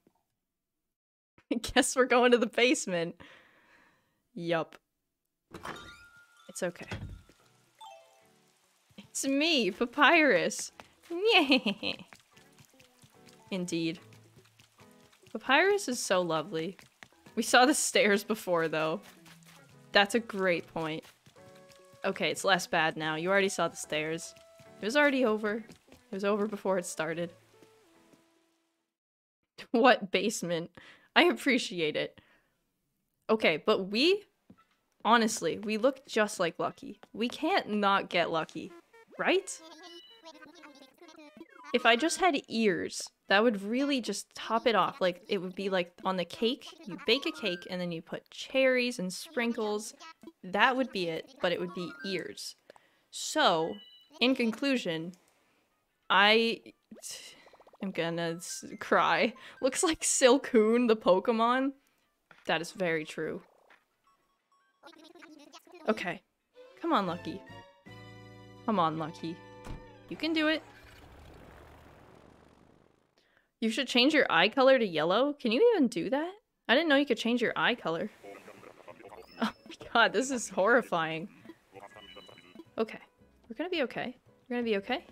[LAUGHS] I guess we're going to the basement. Yup. It's okay. It's me, Papyrus. [LAUGHS] Yeah. Indeed. Papyrus is so lovely. We saw the stairs before, though. That's a great point. Okay, it's less bad now. You already saw the stairs. It was already over. It was over before it started. [LAUGHS] what basement? I appreciate it. Okay, but we, honestly, we look just like Lucky. We can't not get Lucky, right? If I just had ears, that would really just top it off. Like, it would be like on the cake, you bake a cake and then you put cherries and sprinkles. That would be it, but it would be ears. So, in conclusion, I am gonna cry. [LAUGHS] Looks like Silcoon, the Pokemon. That is very true. Okay. Come on, Lucky. Come on, Lucky. You can do it. You should change your eye color to yellow? Can you even do that? I didn't know you could change your eye color. [LAUGHS] Oh my god, this is horrifying. Okay. We're gonna be okay. We're gonna be okay.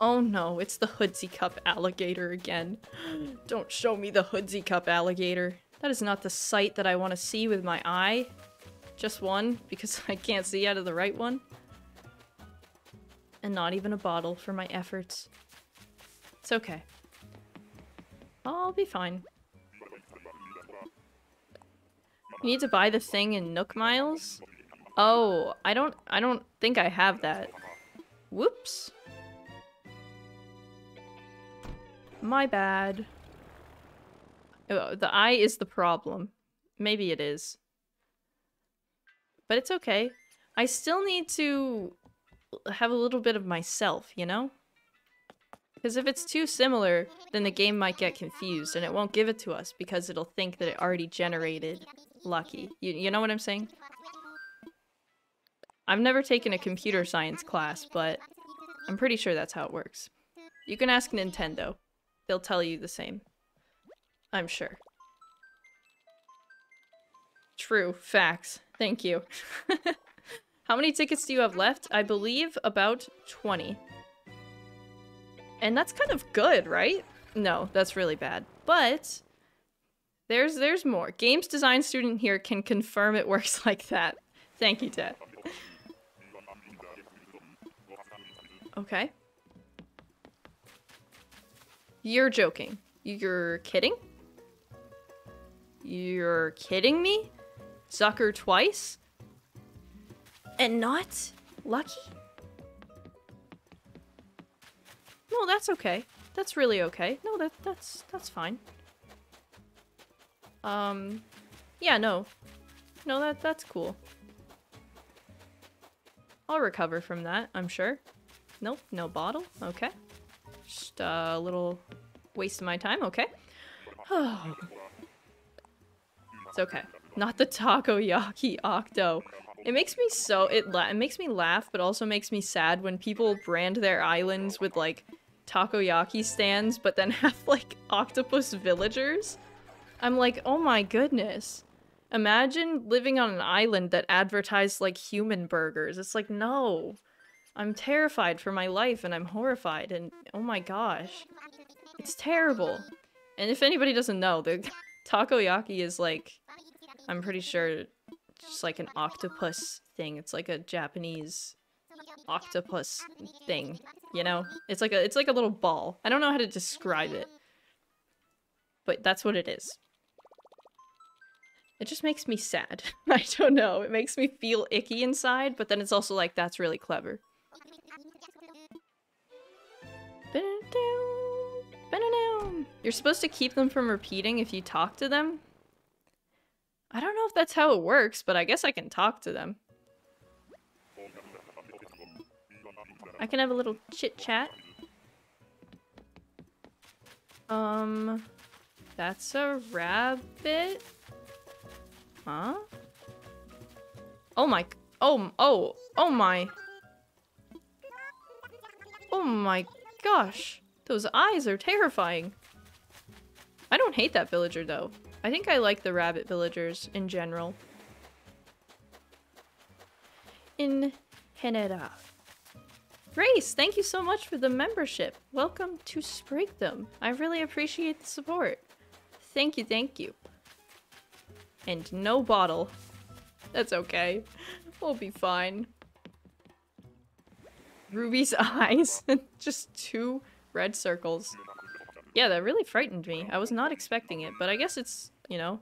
Oh no, it's the Hoodsie Cup alligator again. [GASPS] Don't show me the Hoodsie Cup alligator. That is not the sight that I want to see with my eye. Just one, because [LAUGHS] I can't see out of the right one. And not even a bottle for my efforts. It's okay. I'll be fine. You need to buy the thing in Nook Miles? Oh, I don't I don't think I have that. Whoops. My bad. Oh, the eye is the problem. Maybe it is. But it's okay. I still need to have a little bit of myself, you know? Because if it's too similar, then the game might get confused and it won't give it to us because it'll think that it already generated Lucky. You, you know what I'm saying? I've never taken a computer science class, but I'm pretty sure that's how it works. You can ask Nintendo. They'll tell you the same. I'm sure. True. Facts. Thank you. [LAUGHS] How many tickets do you have left? I believe about 20. And that's kind of good, right? No, that's really bad. But there's there's more. Games design student here can confirm it works [LAUGHS] like that. Thank you, Ted. Okay. You're joking. You're kidding? You're kidding me? Zucker twice? And not lucky? No, that's okay. That's really okay. No, that that's that's fine. Um yeah, no. No, that that's cool. I'll recover from that, I'm sure. Nope, no bottle. Okay. Just a little waste of my time. Okay. [SIGHS] it's okay. Not the takoyaki octo. It makes me so it it makes me laugh, but also makes me sad when people brand their islands with like takoyaki stands, but then [LAUGHS] have like octopus villagers. I'm like, oh my goodness. Imagine living on an island that advertised like human burgers. It's like, no. I'm terrified for my life and I'm horrified and oh my gosh. It's terrible. And if anybody doesn't know, the [LAUGHS] takoyaki is like I'm pretty sure just like an octopus thing. It's like a Japanese octopus thing, you know? It's like a it's like a little ball. I don't know how to describe it. But that's what it is. It just makes me sad. [LAUGHS] I don't know. It makes me feel icky inside, but then it's also like that's really clever. You're supposed to keep them from repeating if you talk to them? I don't know if that's how it works, but I guess I can talk to them. I can have a little chit-chat. Um, that's a rabbit? Huh? Oh my, oh, oh, oh my. Oh my gosh. Those eyes are terrifying. I don't hate that villager though. I think I like the rabbit villagers in general. In Henera. Grace, thank you so much for the membership. Welcome to Sprigdom. I really appreciate the support. Thank you, thank you. And no bottle. That's okay. We'll be fine. Ruby's [LAUGHS] eyes. Just two red circles. Yeah, that really frightened me. I was not expecting it, but I guess it's, you know,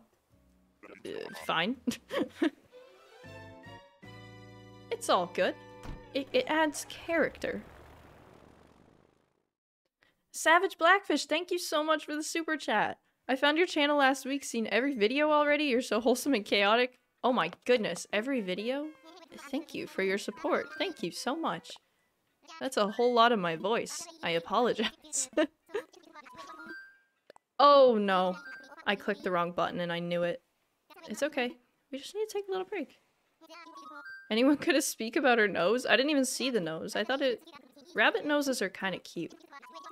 uh, fine. [LAUGHS] it's all good. It, it adds character. Savage Blackfish, thank you so much for the super chat. I found your channel last week, seen every video already. You're so wholesome and chaotic. Oh my goodness, every video? Thank you for your support. Thank you so much. That's a whole lot of my voice. I apologize. [LAUGHS] oh no. I clicked the wrong button and I knew it. It's okay. We just need to take a little break. Anyone could have speak about her nose? I didn't even see the nose. I thought it... Rabbit noses are kind of cute.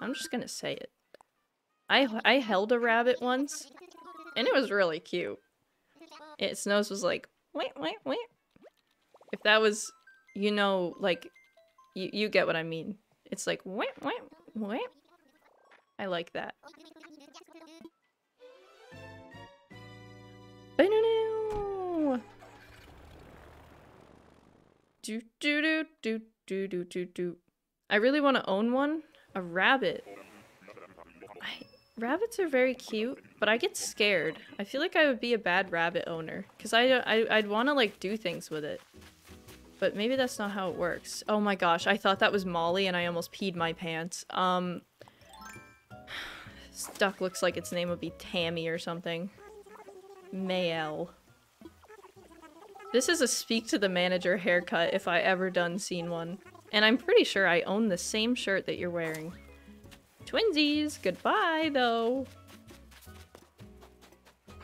I'm just gonna say it. I, I held a rabbit once, and it was really cute. Its nose was like, wait, wait, wait. If that was, you know, like, you, you get what I mean. It's like, wait, wait, wait. I like that. Do do do do do do do do. I really want to own one. A rabbit. I, rabbits are very cute, but I get scared. I feel like I would be a bad rabbit owner because I, I I'd want to like do things with it. But maybe that's not how it works. Oh my gosh, I thought that was Molly and I almost peed my pants. Um, [SIGHS] this duck looks like its name would be Tammy or something. Mael. This is a speak to the manager haircut if I ever done seen one. And I'm pretty sure I own the same shirt that you're wearing. Twinsies! Goodbye, though!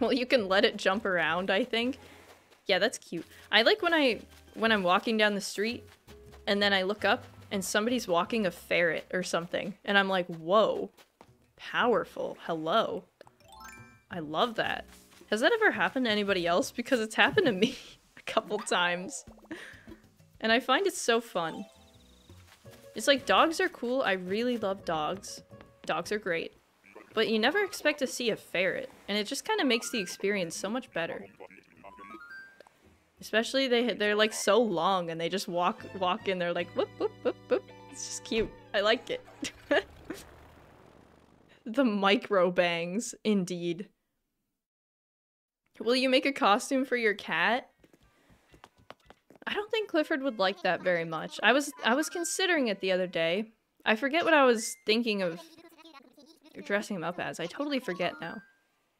Well, you can let it jump around, I think. Yeah, that's cute. I like when I when I'm walking down the street and then I look up and somebody's walking a ferret or something. And I'm like, whoa. Powerful. Hello. I love that. Has that ever happened to anybody else? Because it's happened to me. [LAUGHS] couple times. And I find it so fun. It's like dogs are cool. I really love dogs. Dogs are great. But you never expect to see a ferret. And it just kind of makes the experience so much better. Especially they they're like so long and they just walk walk in. They're like whoop whoop whoop whoop. It's just cute. I like it. [LAUGHS] the micro bangs, indeed. Will you make a costume for your cat? I don't think Clifford would like that very much. I was I was considering it the other day. I forget what I was thinking of dressing him up as. I totally forget now.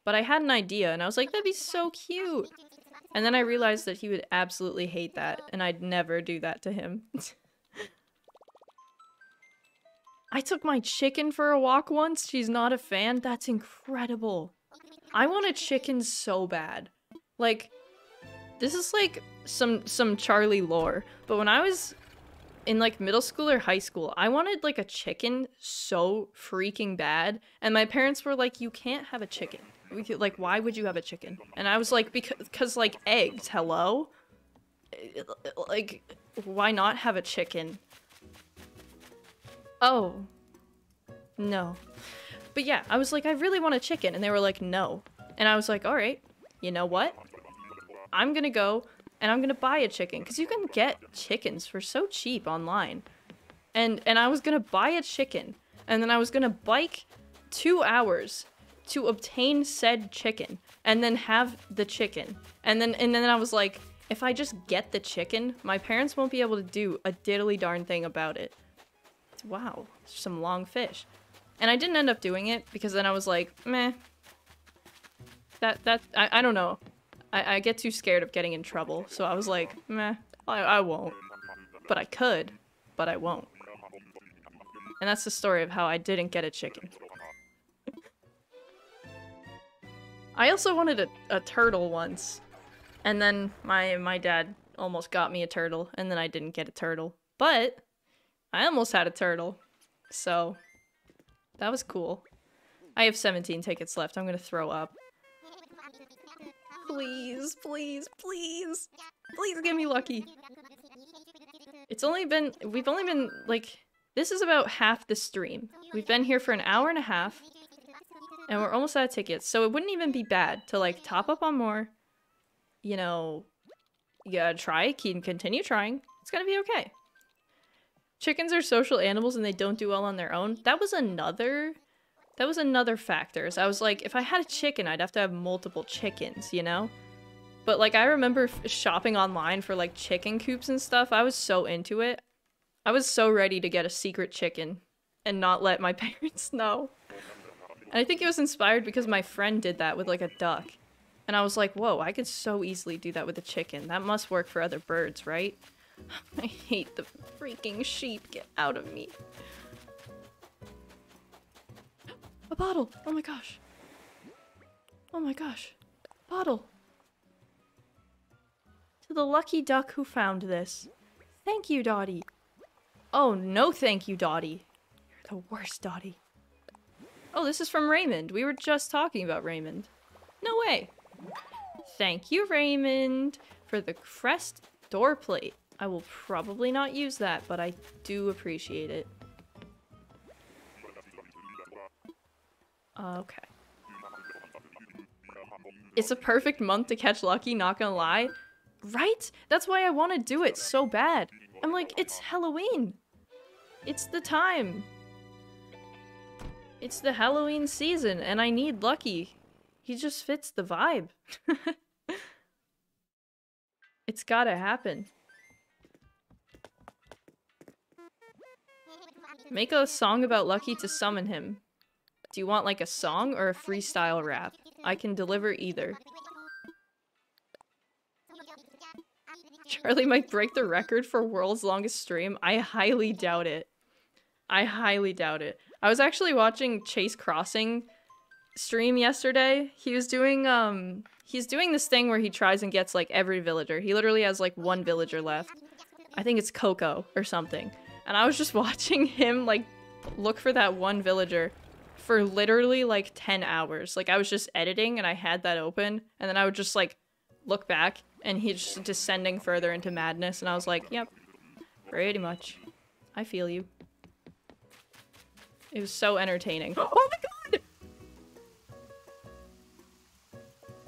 But I had an idea and I was like, that'd be so cute. And then I realized that he would absolutely hate that and I'd never do that to him. [LAUGHS] I took my chicken for a walk once. She's not a fan. That's incredible. I want a chicken so bad. Like, this is like some some Charlie lore, but when I was in like middle school or high school, I wanted like a chicken so freaking bad, and my parents were like, "You can't have a chicken. Could, like, why would you have a chicken?" And I was like, "Because, because like eggs. Hello, like, why not have a chicken?" Oh, no. But yeah, I was like, I really want a chicken, and they were like, no. And I was like, all right, you know what? I'm gonna go and I'm gonna buy a chicken because you can get chickens for so cheap online. And and I was gonna buy a chicken and then I was gonna bike two hours to obtain said chicken and then have the chicken. And then and then I was like, if I just get the chicken, my parents won't be able to do a diddly darn thing about it. Wow, some long fish. And I didn't end up doing it because then I was like, meh. That that I, I don't know. I, I get too scared of getting in trouble, so I was like, meh, I, I won't. But I could, but I won't. And that's the story of how I didn't get a chicken. I also wanted a, a turtle once. And then my my dad almost got me a turtle, and then I didn't get a turtle. But I almost had a turtle. So that was cool. I have 17 tickets left. I'm gonna throw up. Please, please, please. Please get me lucky. It's only been, we've only been, like, this is about half the stream. We've been here for an hour and a half, and we're almost out of tickets, so it wouldn't even be bad to, like, top up on more, you know, you gotta try, keep, continue trying. It's gonna be okay. Chickens are social animals and they don't do well on their own. That was another that was another factor. So I was like, if I had a chicken, I'd have to have multiple chickens, you know? But like, I remember shopping online for like chicken coops and stuff. I was so into it. I was so ready to get a secret chicken and not let my [LAUGHS] parents know. And I think it was inspired because my friend did that with like a duck. And I was like, whoa, I could so easily do that with a chicken. That must work for other birds, right? [LAUGHS] I hate the freaking sheep. Get out of me. A bottle! Oh my gosh. Oh my gosh. Bottle. to the lucky duck who found this. Thank you, Dottie. Oh, no thank you, Dottie. You're the worst, Dottie. Oh, this is from Raymond. We were just talking about Raymond. No way. Thank you, Raymond, for the crest door plate. I will probably not use that, but I do appreciate it. Okay. It's a perfect month to catch lucky, not gonna lie. Right? That's why I want to do it so bad. I'm like, it's Halloween. It's the time. It's the Halloween season, and I need Lucky. He just fits the vibe. [LAUGHS] it's gotta happen. Make a song about Lucky to summon him. Do you want like a song or a freestyle rap? I can deliver either. Charlie might break the record for world's longest stream. I highly doubt it. I highly doubt it. I was actually watching Chase Crossing stream yesterday. He was doing um he's doing this thing where he tries and gets like every villager. He literally has like one villager left. I think it's Coco or something. And I was just [LAUGHS] watching him like look for that one villager for literally like 10 hours. Like I was just editing and I had that open and then I would just like look back and he's just descending further into madness and I was like, yep, pretty much. I feel you. It was so entertaining. [GASPS] Oh my god!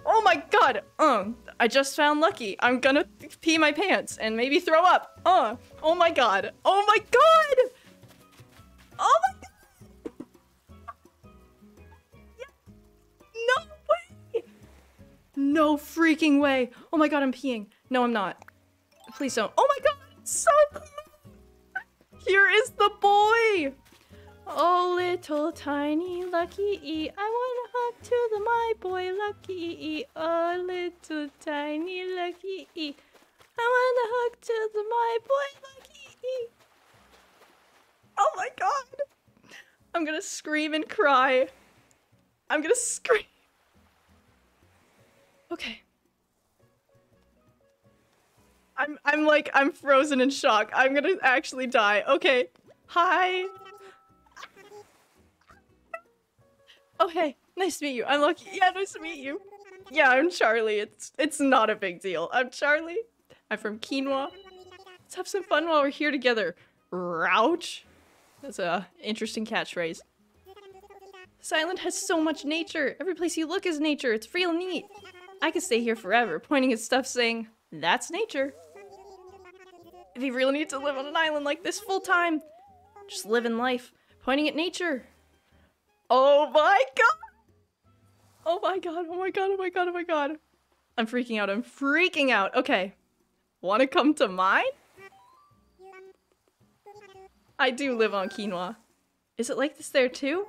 Oh my god! Um, I just found Lucky. I'm gonna pee my pants and maybe throw up. Uh, oh my god. Oh my god! Oh my No freaking way. Oh my god, I'm peeing. No, I'm not. Please don't. Oh my god, so cool. Here is the boy. Oh, little tiny Lucky E, I want to hug to the my boy Lucky E. Oh, little tiny Lucky E, I want to hug to the my boy Lucky E. Oh my god. I'm gonna scream and cry. I'm gonna scream. Okay. I'm I'm like I'm frozen in shock. I'm gonna actually die. Okay. Hi. Oh hey, nice to meet you. I'm Lucky. Yeah, nice to meet you. Yeah, I'm Charlie. It's it's not a big deal. I'm Charlie. I'm from Quinoa. Let's have some fun while we're here together. Rouch. That's a interesting catchphrase. This island has so much nature. Every place you look is nature. It's real neat. I could stay here forever, pointing at stuff saying, that's nature. If you really need to live on an island like this full time, just live in life, pointing at nature. Oh my god! Oh my god, oh my god, oh my god, oh my god. I'm freaking out, I'm freaking out. Okay. Wanna come to mine? I do live on quinoa. Is it like this there too?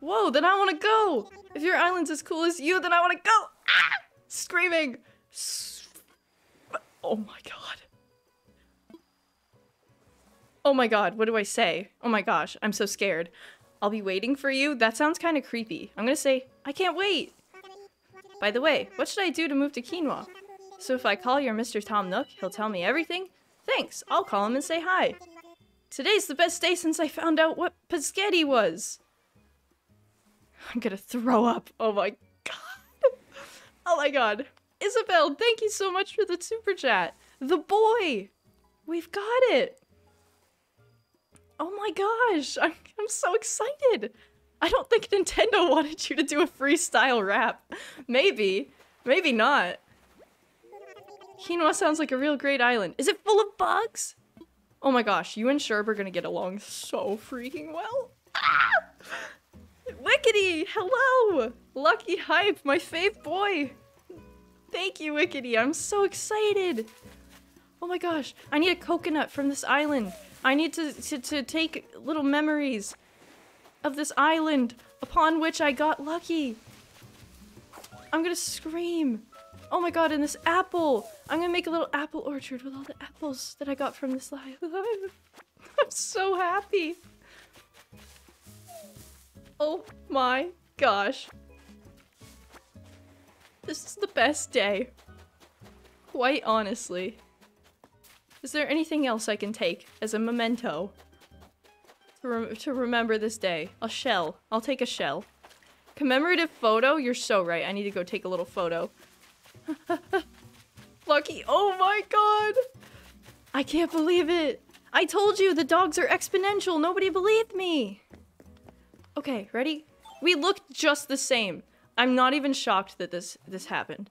Whoa, then I wanna go! If your island's as cool as you, then I wanna go! Screaming! Oh my god. Oh my god, what do I say? Oh my gosh, I'm so scared. I'll be waiting for you? That sounds kind of creepy. I'm gonna say, I can't wait! By the way, what should I do to move to Quinoa? So if I call your Mr. Tom Nook, he'll tell me everything? Thanks, I'll call him and say hi. Today's the best day since I found out what Pescetti was. I'm gonna throw up. Oh my. Oh my god. Isabel, thank you so much for the super chat. The boy. We've got it. Oh my gosh. I'm, I'm so excited. I don't think Nintendo [LAUGHS] wanted you to do a freestyle rap. Maybe. Maybe not. Quinoa sounds like a real great island. Is it full of bugs? Oh my gosh, you and Sherb are gonna get along so freaking well. Ah! Wickedy, hello! Lucky Hype, my fave boy! Thank you, Wickedy, I'm so excited! Oh my gosh, I need a coconut from this island. I need to, to, to take little memories of this island upon which I got lucky. I'm gonna scream. Oh my god, and this apple! I'm gonna make a little apple orchard with all the apples that I got from this life. [LAUGHS] I'm so happy. Oh my gosh. This is the best day. Quite honestly. Is there anything else I can take as a memento? To, rem to remember this day. A shell. I'll take a shell. Commemorative photo? You're so right. I need to go take a little photo. [LAUGHS] Lucky. Oh my god. I can't believe it. I told you the dogs are exponential. Nobody believed me. Okay, ready? We look just the same. I'm not even shocked that this this happened.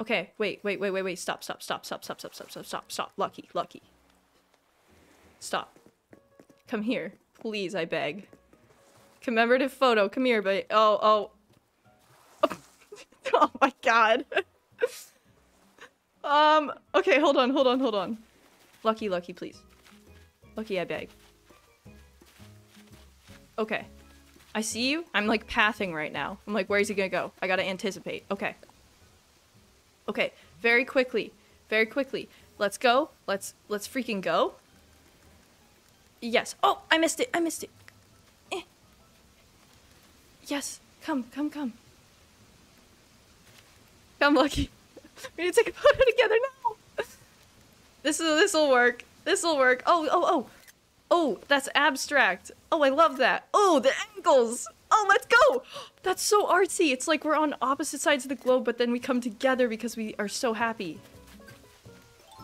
Okay, wait, wait, wait, wait, wait. Stop, stop, stop, stop, stop, stop, stop, stop, stop, stop. Lucky, lucky. Stop. Come here. Please, I beg. Commemorative photo. Come here, but oh, oh. [LAUGHS] oh my god. [LAUGHS] um, okay, hold on, hold on, hold on. Lucky, lucky, please. Lucky, I beg. Okay. I see you. I'm like pathing right now. I'm like, where's he gonna go? I gotta anticipate. Okay. Okay, very quickly. Very quickly. Let's go. Let's let's freaking go. Yes. Oh, I missed it. I missed it. Eh. Yes. Come, come, come. Come, Lucky. [LAUGHS] we need to take a photo together now. [LAUGHS] This is this will work. This will work. Oh, oh, oh. Oh, that's abstract. Oh, I love that. Oh, the ankles. Oh, let's go. [GASPS] That's so artsy. It's like we're on opposite sides of the globe, but then we come together because we are so happy.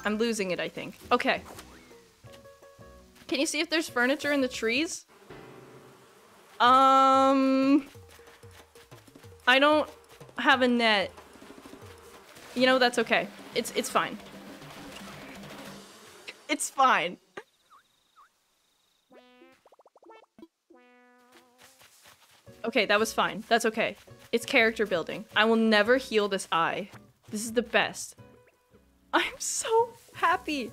I'm losing it, I think. Okay. Can you see if there's furniture in the trees? Um... I don't have a net. You know, that's okay. It's it's fine. It's fine. Okay, that was fine. That's okay. It's character building. I will never heal this eye. This is the best. I'm so happy.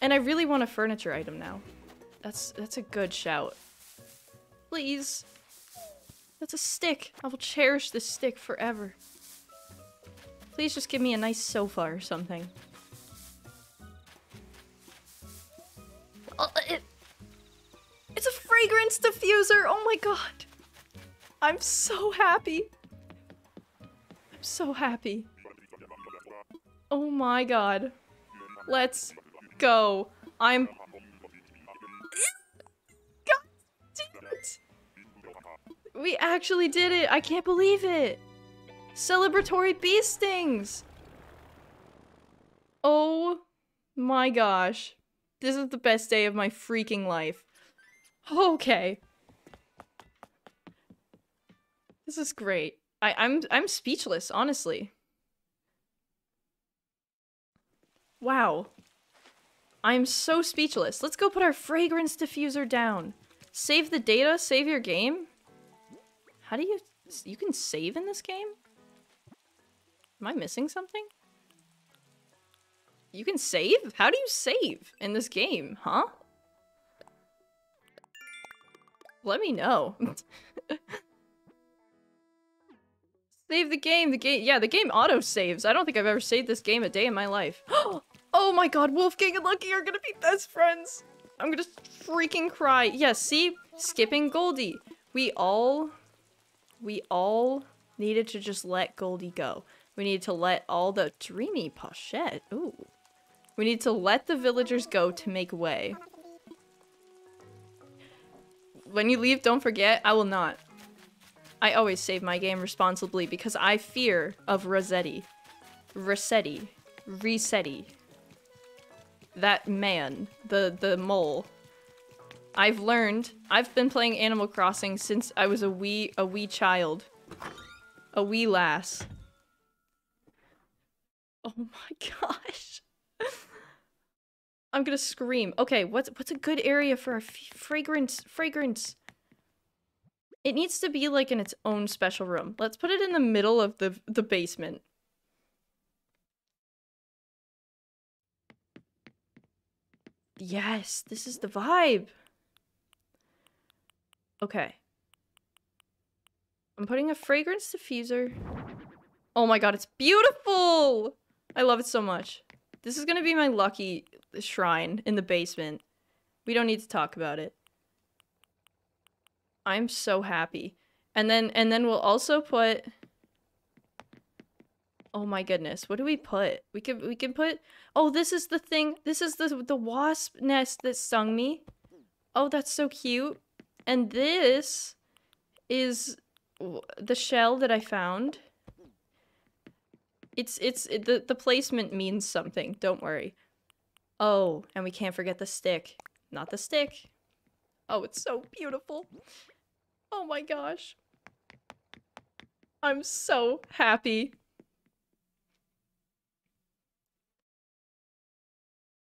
And I really want a furniture item now. That's that's a good shout. Please. That's a stick. I will cherish this stick forever. Please just give me a nice sofa or something. Uh, it, it's a fragrance diffuser! Oh my god! I'm so happy. I'm so happy. Oh my god. Let's go. I'm We actually did it! I can't believe it! Celebratory bee stings! Oh my gosh. This is the best day of my freaking life. Okay. This is great. I, I'm I'm speechless, honestly. Wow. I'm so speechless. Let's go put our fragrance diffuser down. Save the data, save your game. How do you... You can save in this game? Am I missing something? You can save? How do you save in this game, huh? Let me know. [LAUGHS] save the game, the game- yeah, the game auto-saves. I don't think I've ever saved this game a day in my life. [GASPS] oh my god, Wolfgang and Lucky are gonna be best friends! I'm gonna freaking cry. Yes, yeah, see? Skipping Goldie. We all we all needed to just let Goldie go. We need to let all the dreamy pochette. Ooh. We need to let the villagers go to make way. When you leave, don't forget, I will not. I always save my game responsibly because I fear of Resetti. Rossetti. Resetti. That man. The, the mole. I've learned. I've been playing Animal Crossing since I was a wee a wee child. A wee lass. Oh my [LAUGHS] gosh. I'm gonna scream. Okay, what's what's a good area for a fragrance fragrance? It needs to be like in its own special room. Let's put it in the middle of the the basement. Yes, this is the vibe. Okay. I'm putting a fragrance diffuser. Oh my god, it's beautiful! I love it so much. This is gonna be my lucky shrine in the basement. We don't need to talk about it. I'm so happy. And then and then we'll also put Oh my goodness. What do we put? We could we can put Oh, this is the thing. This is the the wasp nest that stung me. Oh, that's so cute. And this is the shell that I found. It's it's it, the the placement means something. Don't worry. Oh, and we can't forget the stick. Not the stick. Oh, it's so beautiful. Oh my gosh. I'm so happy.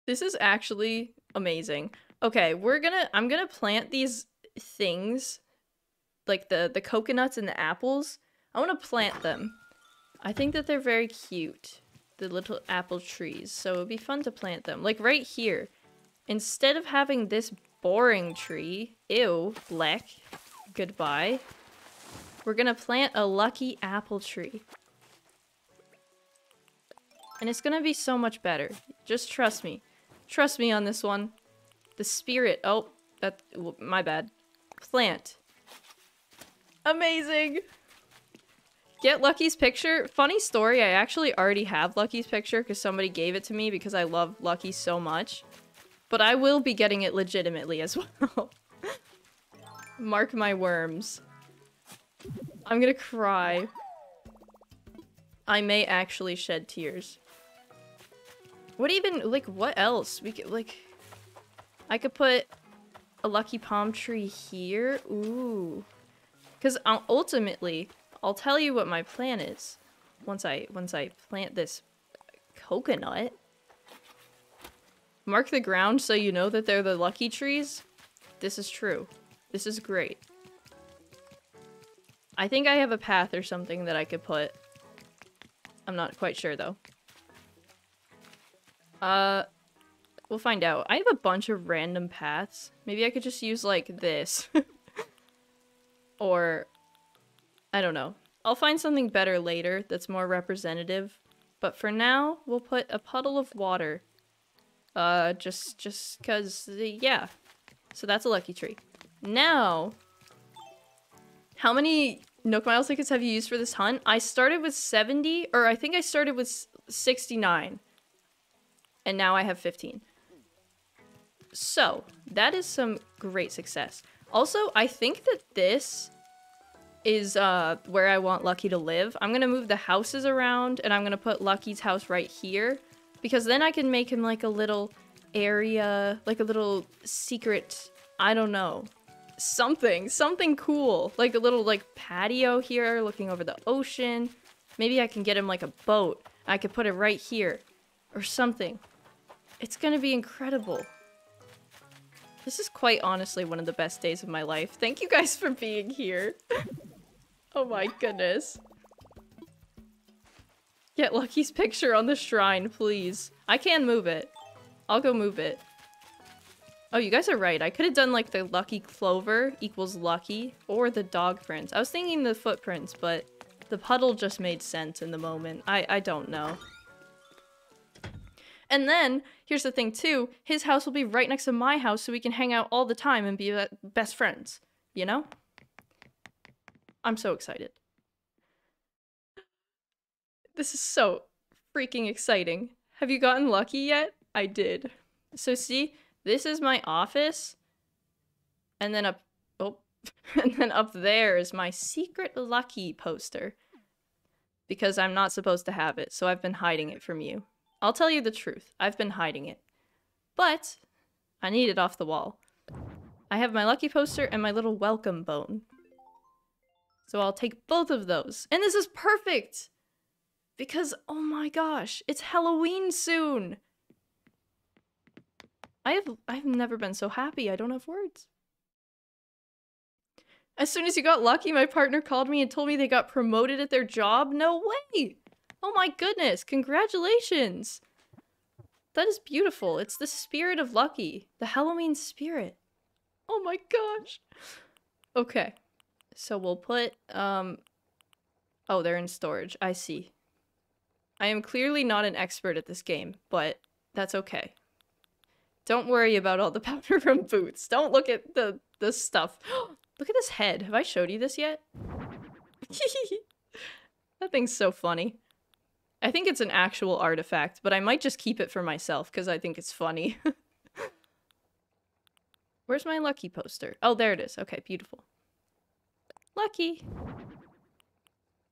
This is actually amazing. Okay, we're gonna- I'm gonna plant these things, like the, the coconuts and the apples. I want to plant them. I think that they're very cute, the little apple trees, so it'd be fun to plant them. Like right here, instead of having this boring tree, ew, black, goodbye, we're gonna plant a lucky apple tree. And it's gonna be so much better. Just trust me. Trust me on this one. The spirit. Oh, that. My bad. Plant. Amazing! Get Lucky's picture. Funny story, I actually already have Lucky's picture because somebody gave it to me because I love Lucky so much. But I will be getting it legitimately as [LAUGHS] well. Mark my worms. I'm gonna cry. I may actually shed tears. What even, like, what else? We could, like... I could put a lucky palm tree here. Ooh. Because ultimately, I'll tell you what my plan is. Once I, once I plant this coconut. Mark the ground so you know that they're the lucky trees. This is true. This is great. I think I have a path or something that I could put. I'm not quite sure though. Uh, we'll find out. I have a bunch of random paths. Maybe I could just use like this. [LAUGHS] or, I don't know. I'll find something better later that's more representative. But for now, we'll put a puddle of water. Uh, just, just cause, yeah. So that's a lucky tree. Now, how many Nook Miles tickets have you used for this hunt? I started with 70, or I think I started with 69. And now I have 15. So, that is some great success. Also, I think that this is uh, where I want Lucky to live. I'm going to move the houses around, and I'm going to put Lucky's house right here. Because then I can make him like a little area, like a little secret, I don't know, something, something cool. Like a little like patio here looking over the ocean. Maybe I can get him like a boat. I could put it right here or something. It's gonna be incredible. This is quite honestly one of the best days of my life. Thank you guys for being here. [LAUGHS] oh my goodness. Get Lucky's picture on the shrine, please. I can move it. I'll go move it. Oh, you guys are right. I could have done like the lucky clover equals lucky or the dog prints. I was thinking the footprints, but the puddle just made sense in the moment. I, I don't know. And then, here's the thing too, his house will be right next to my house so we can hang out all the time and be best friends. You know? I'm so excited. This is so freaking exciting. Have you gotten lucky yet? I did. So see, this is my office. And then up oh [LAUGHS] and then up there is my secret lucky poster. Because I'm not supposed to have it, so I've been hiding it from you. I'll tell you the truth. I've been hiding it. But I need it off the wall. I have my lucky poster and my little welcome bone. So I'll take both of those. And this is perfect! Because, oh my gosh, it's Halloween soon! I have I've never been so happy. I don't have words. As soon as you got lucky, my partner called me and told me they got promoted at their job. No way! Oh my goodness, congratulations! That is beautiful. It's the spirit of lucky. The Halloween spirit. Oh my gosh. Okay. So we'll put, um... Oh, they're in storage. I see. I am clearly not an expert at this game, but that's okay. Don't worry about all the [LAUGHS] powder from boots. Don't look at the, the stuff. [GASPS] look at this head. Have I showed you this yet? [LAUGHS] that thing's so funny. I think it's an actual artifact, but I might just keep it for myself because I think it's funny. [LAUGHS] Where's my lucky poster? Oh, there it is. Okay, beautiful. Lucky.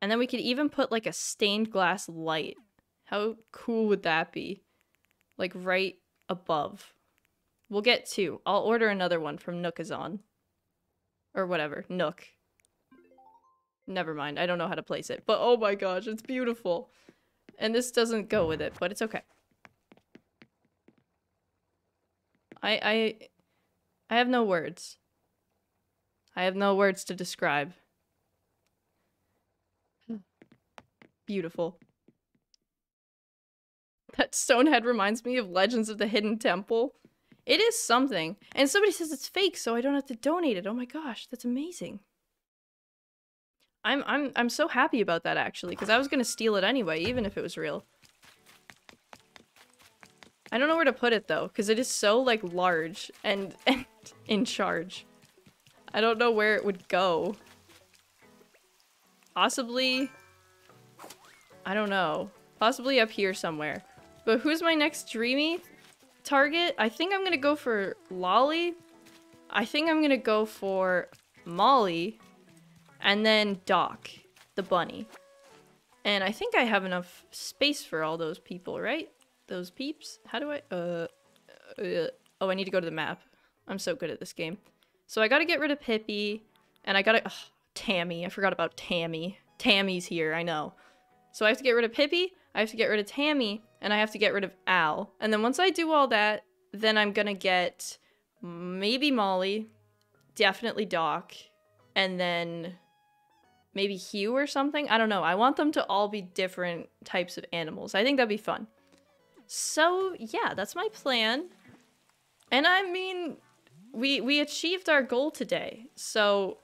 And then we could even put like a stained glass light. How cool would that be? Like right above. We'll get two. I'll order another one from Nookazon. Or whatever. Nook. Never mind. I don't know how to place it. But oh my gosh, it's beautiful. And this doesn't go with it, but it's okay. I I I have no words. I have no words to describe. Beautiful. That stone head reminds me of Legends of the Hidden Temple. It is something. And somebody says it's fake, so I don't have to donate it. Oh my gosh, that's amazing. I'm I'm I'm so happy about that actually, because I was gonna steal it anyway, even if it was real. I don't know where to put it though, because it is so like large and, [LAUGHS] and in charge. I don't know where it would go. Possibly... I don't know. Possibly up here somewhere. But who's my next dreamy target? I think I'm gonna go for Lolly. I think I'm gonna go for Molly. And then Doc, the bunny. And I think I have enough space for all those people, right? Those peeps? How do I... Uh, uh, oh, I need to go to the map. I'm so good at this game. So I gotta get rid of Pippi. And I gotta... Ugh, Tammy. I forgot about Tammy. Tammy's here, I know. So I have to get rid of Pippi. I have to get rid of Tammy. And I have to get rid of Al. And then once I do all that, then I'm gonna get maybe Molly. Definitely Doc. And then maybe Hugh or something. I don't know. I want them to all be different types of animals. I think that'd be fun. So, yeah, that's my plan. And I mean, we we achieved our goal today. So,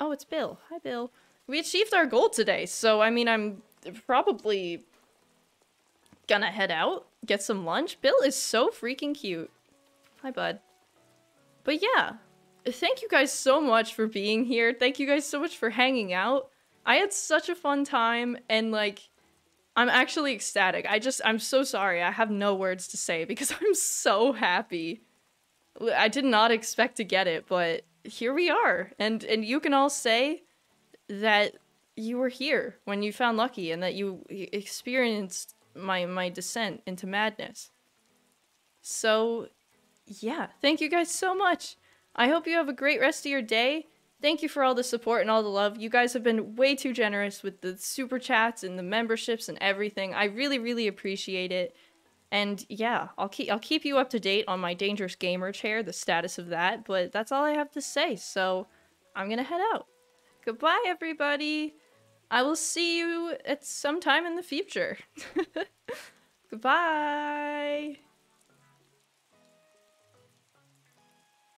oh, it's Bill. Hi, Bill. We achieved our goal today. So, I mean, I'm probably gonna head out, get some lunch. Bill is so freaking cute. Hi, bud. But yeah, thank you guys so much for being here. Thank you guys so much for hanging out. I had such a fun time and like I'm actually ecstatic. I just I'm so sorry. I have no words to say because [LAUGHS] I'm so happy. I did not expect to get it, but here we are. And and you can all say that you were here when you found Lucky and that you experienced my my descent into madness. So, yeah, thank you guys so much. I hope you have a great rest of your day Thank you for all the support and all the love. You guys have been way too generous with the super chats and the memberships and everything. I really, really appreciate it. And yeah, I'll keep I'll keep you up to date on my dangerous gamer chair, the status of that, but that's all I have to say. So, I'm going to head out. Goodbye everybody. I will see you at some time in the future. [LAUGHS] Goodbye.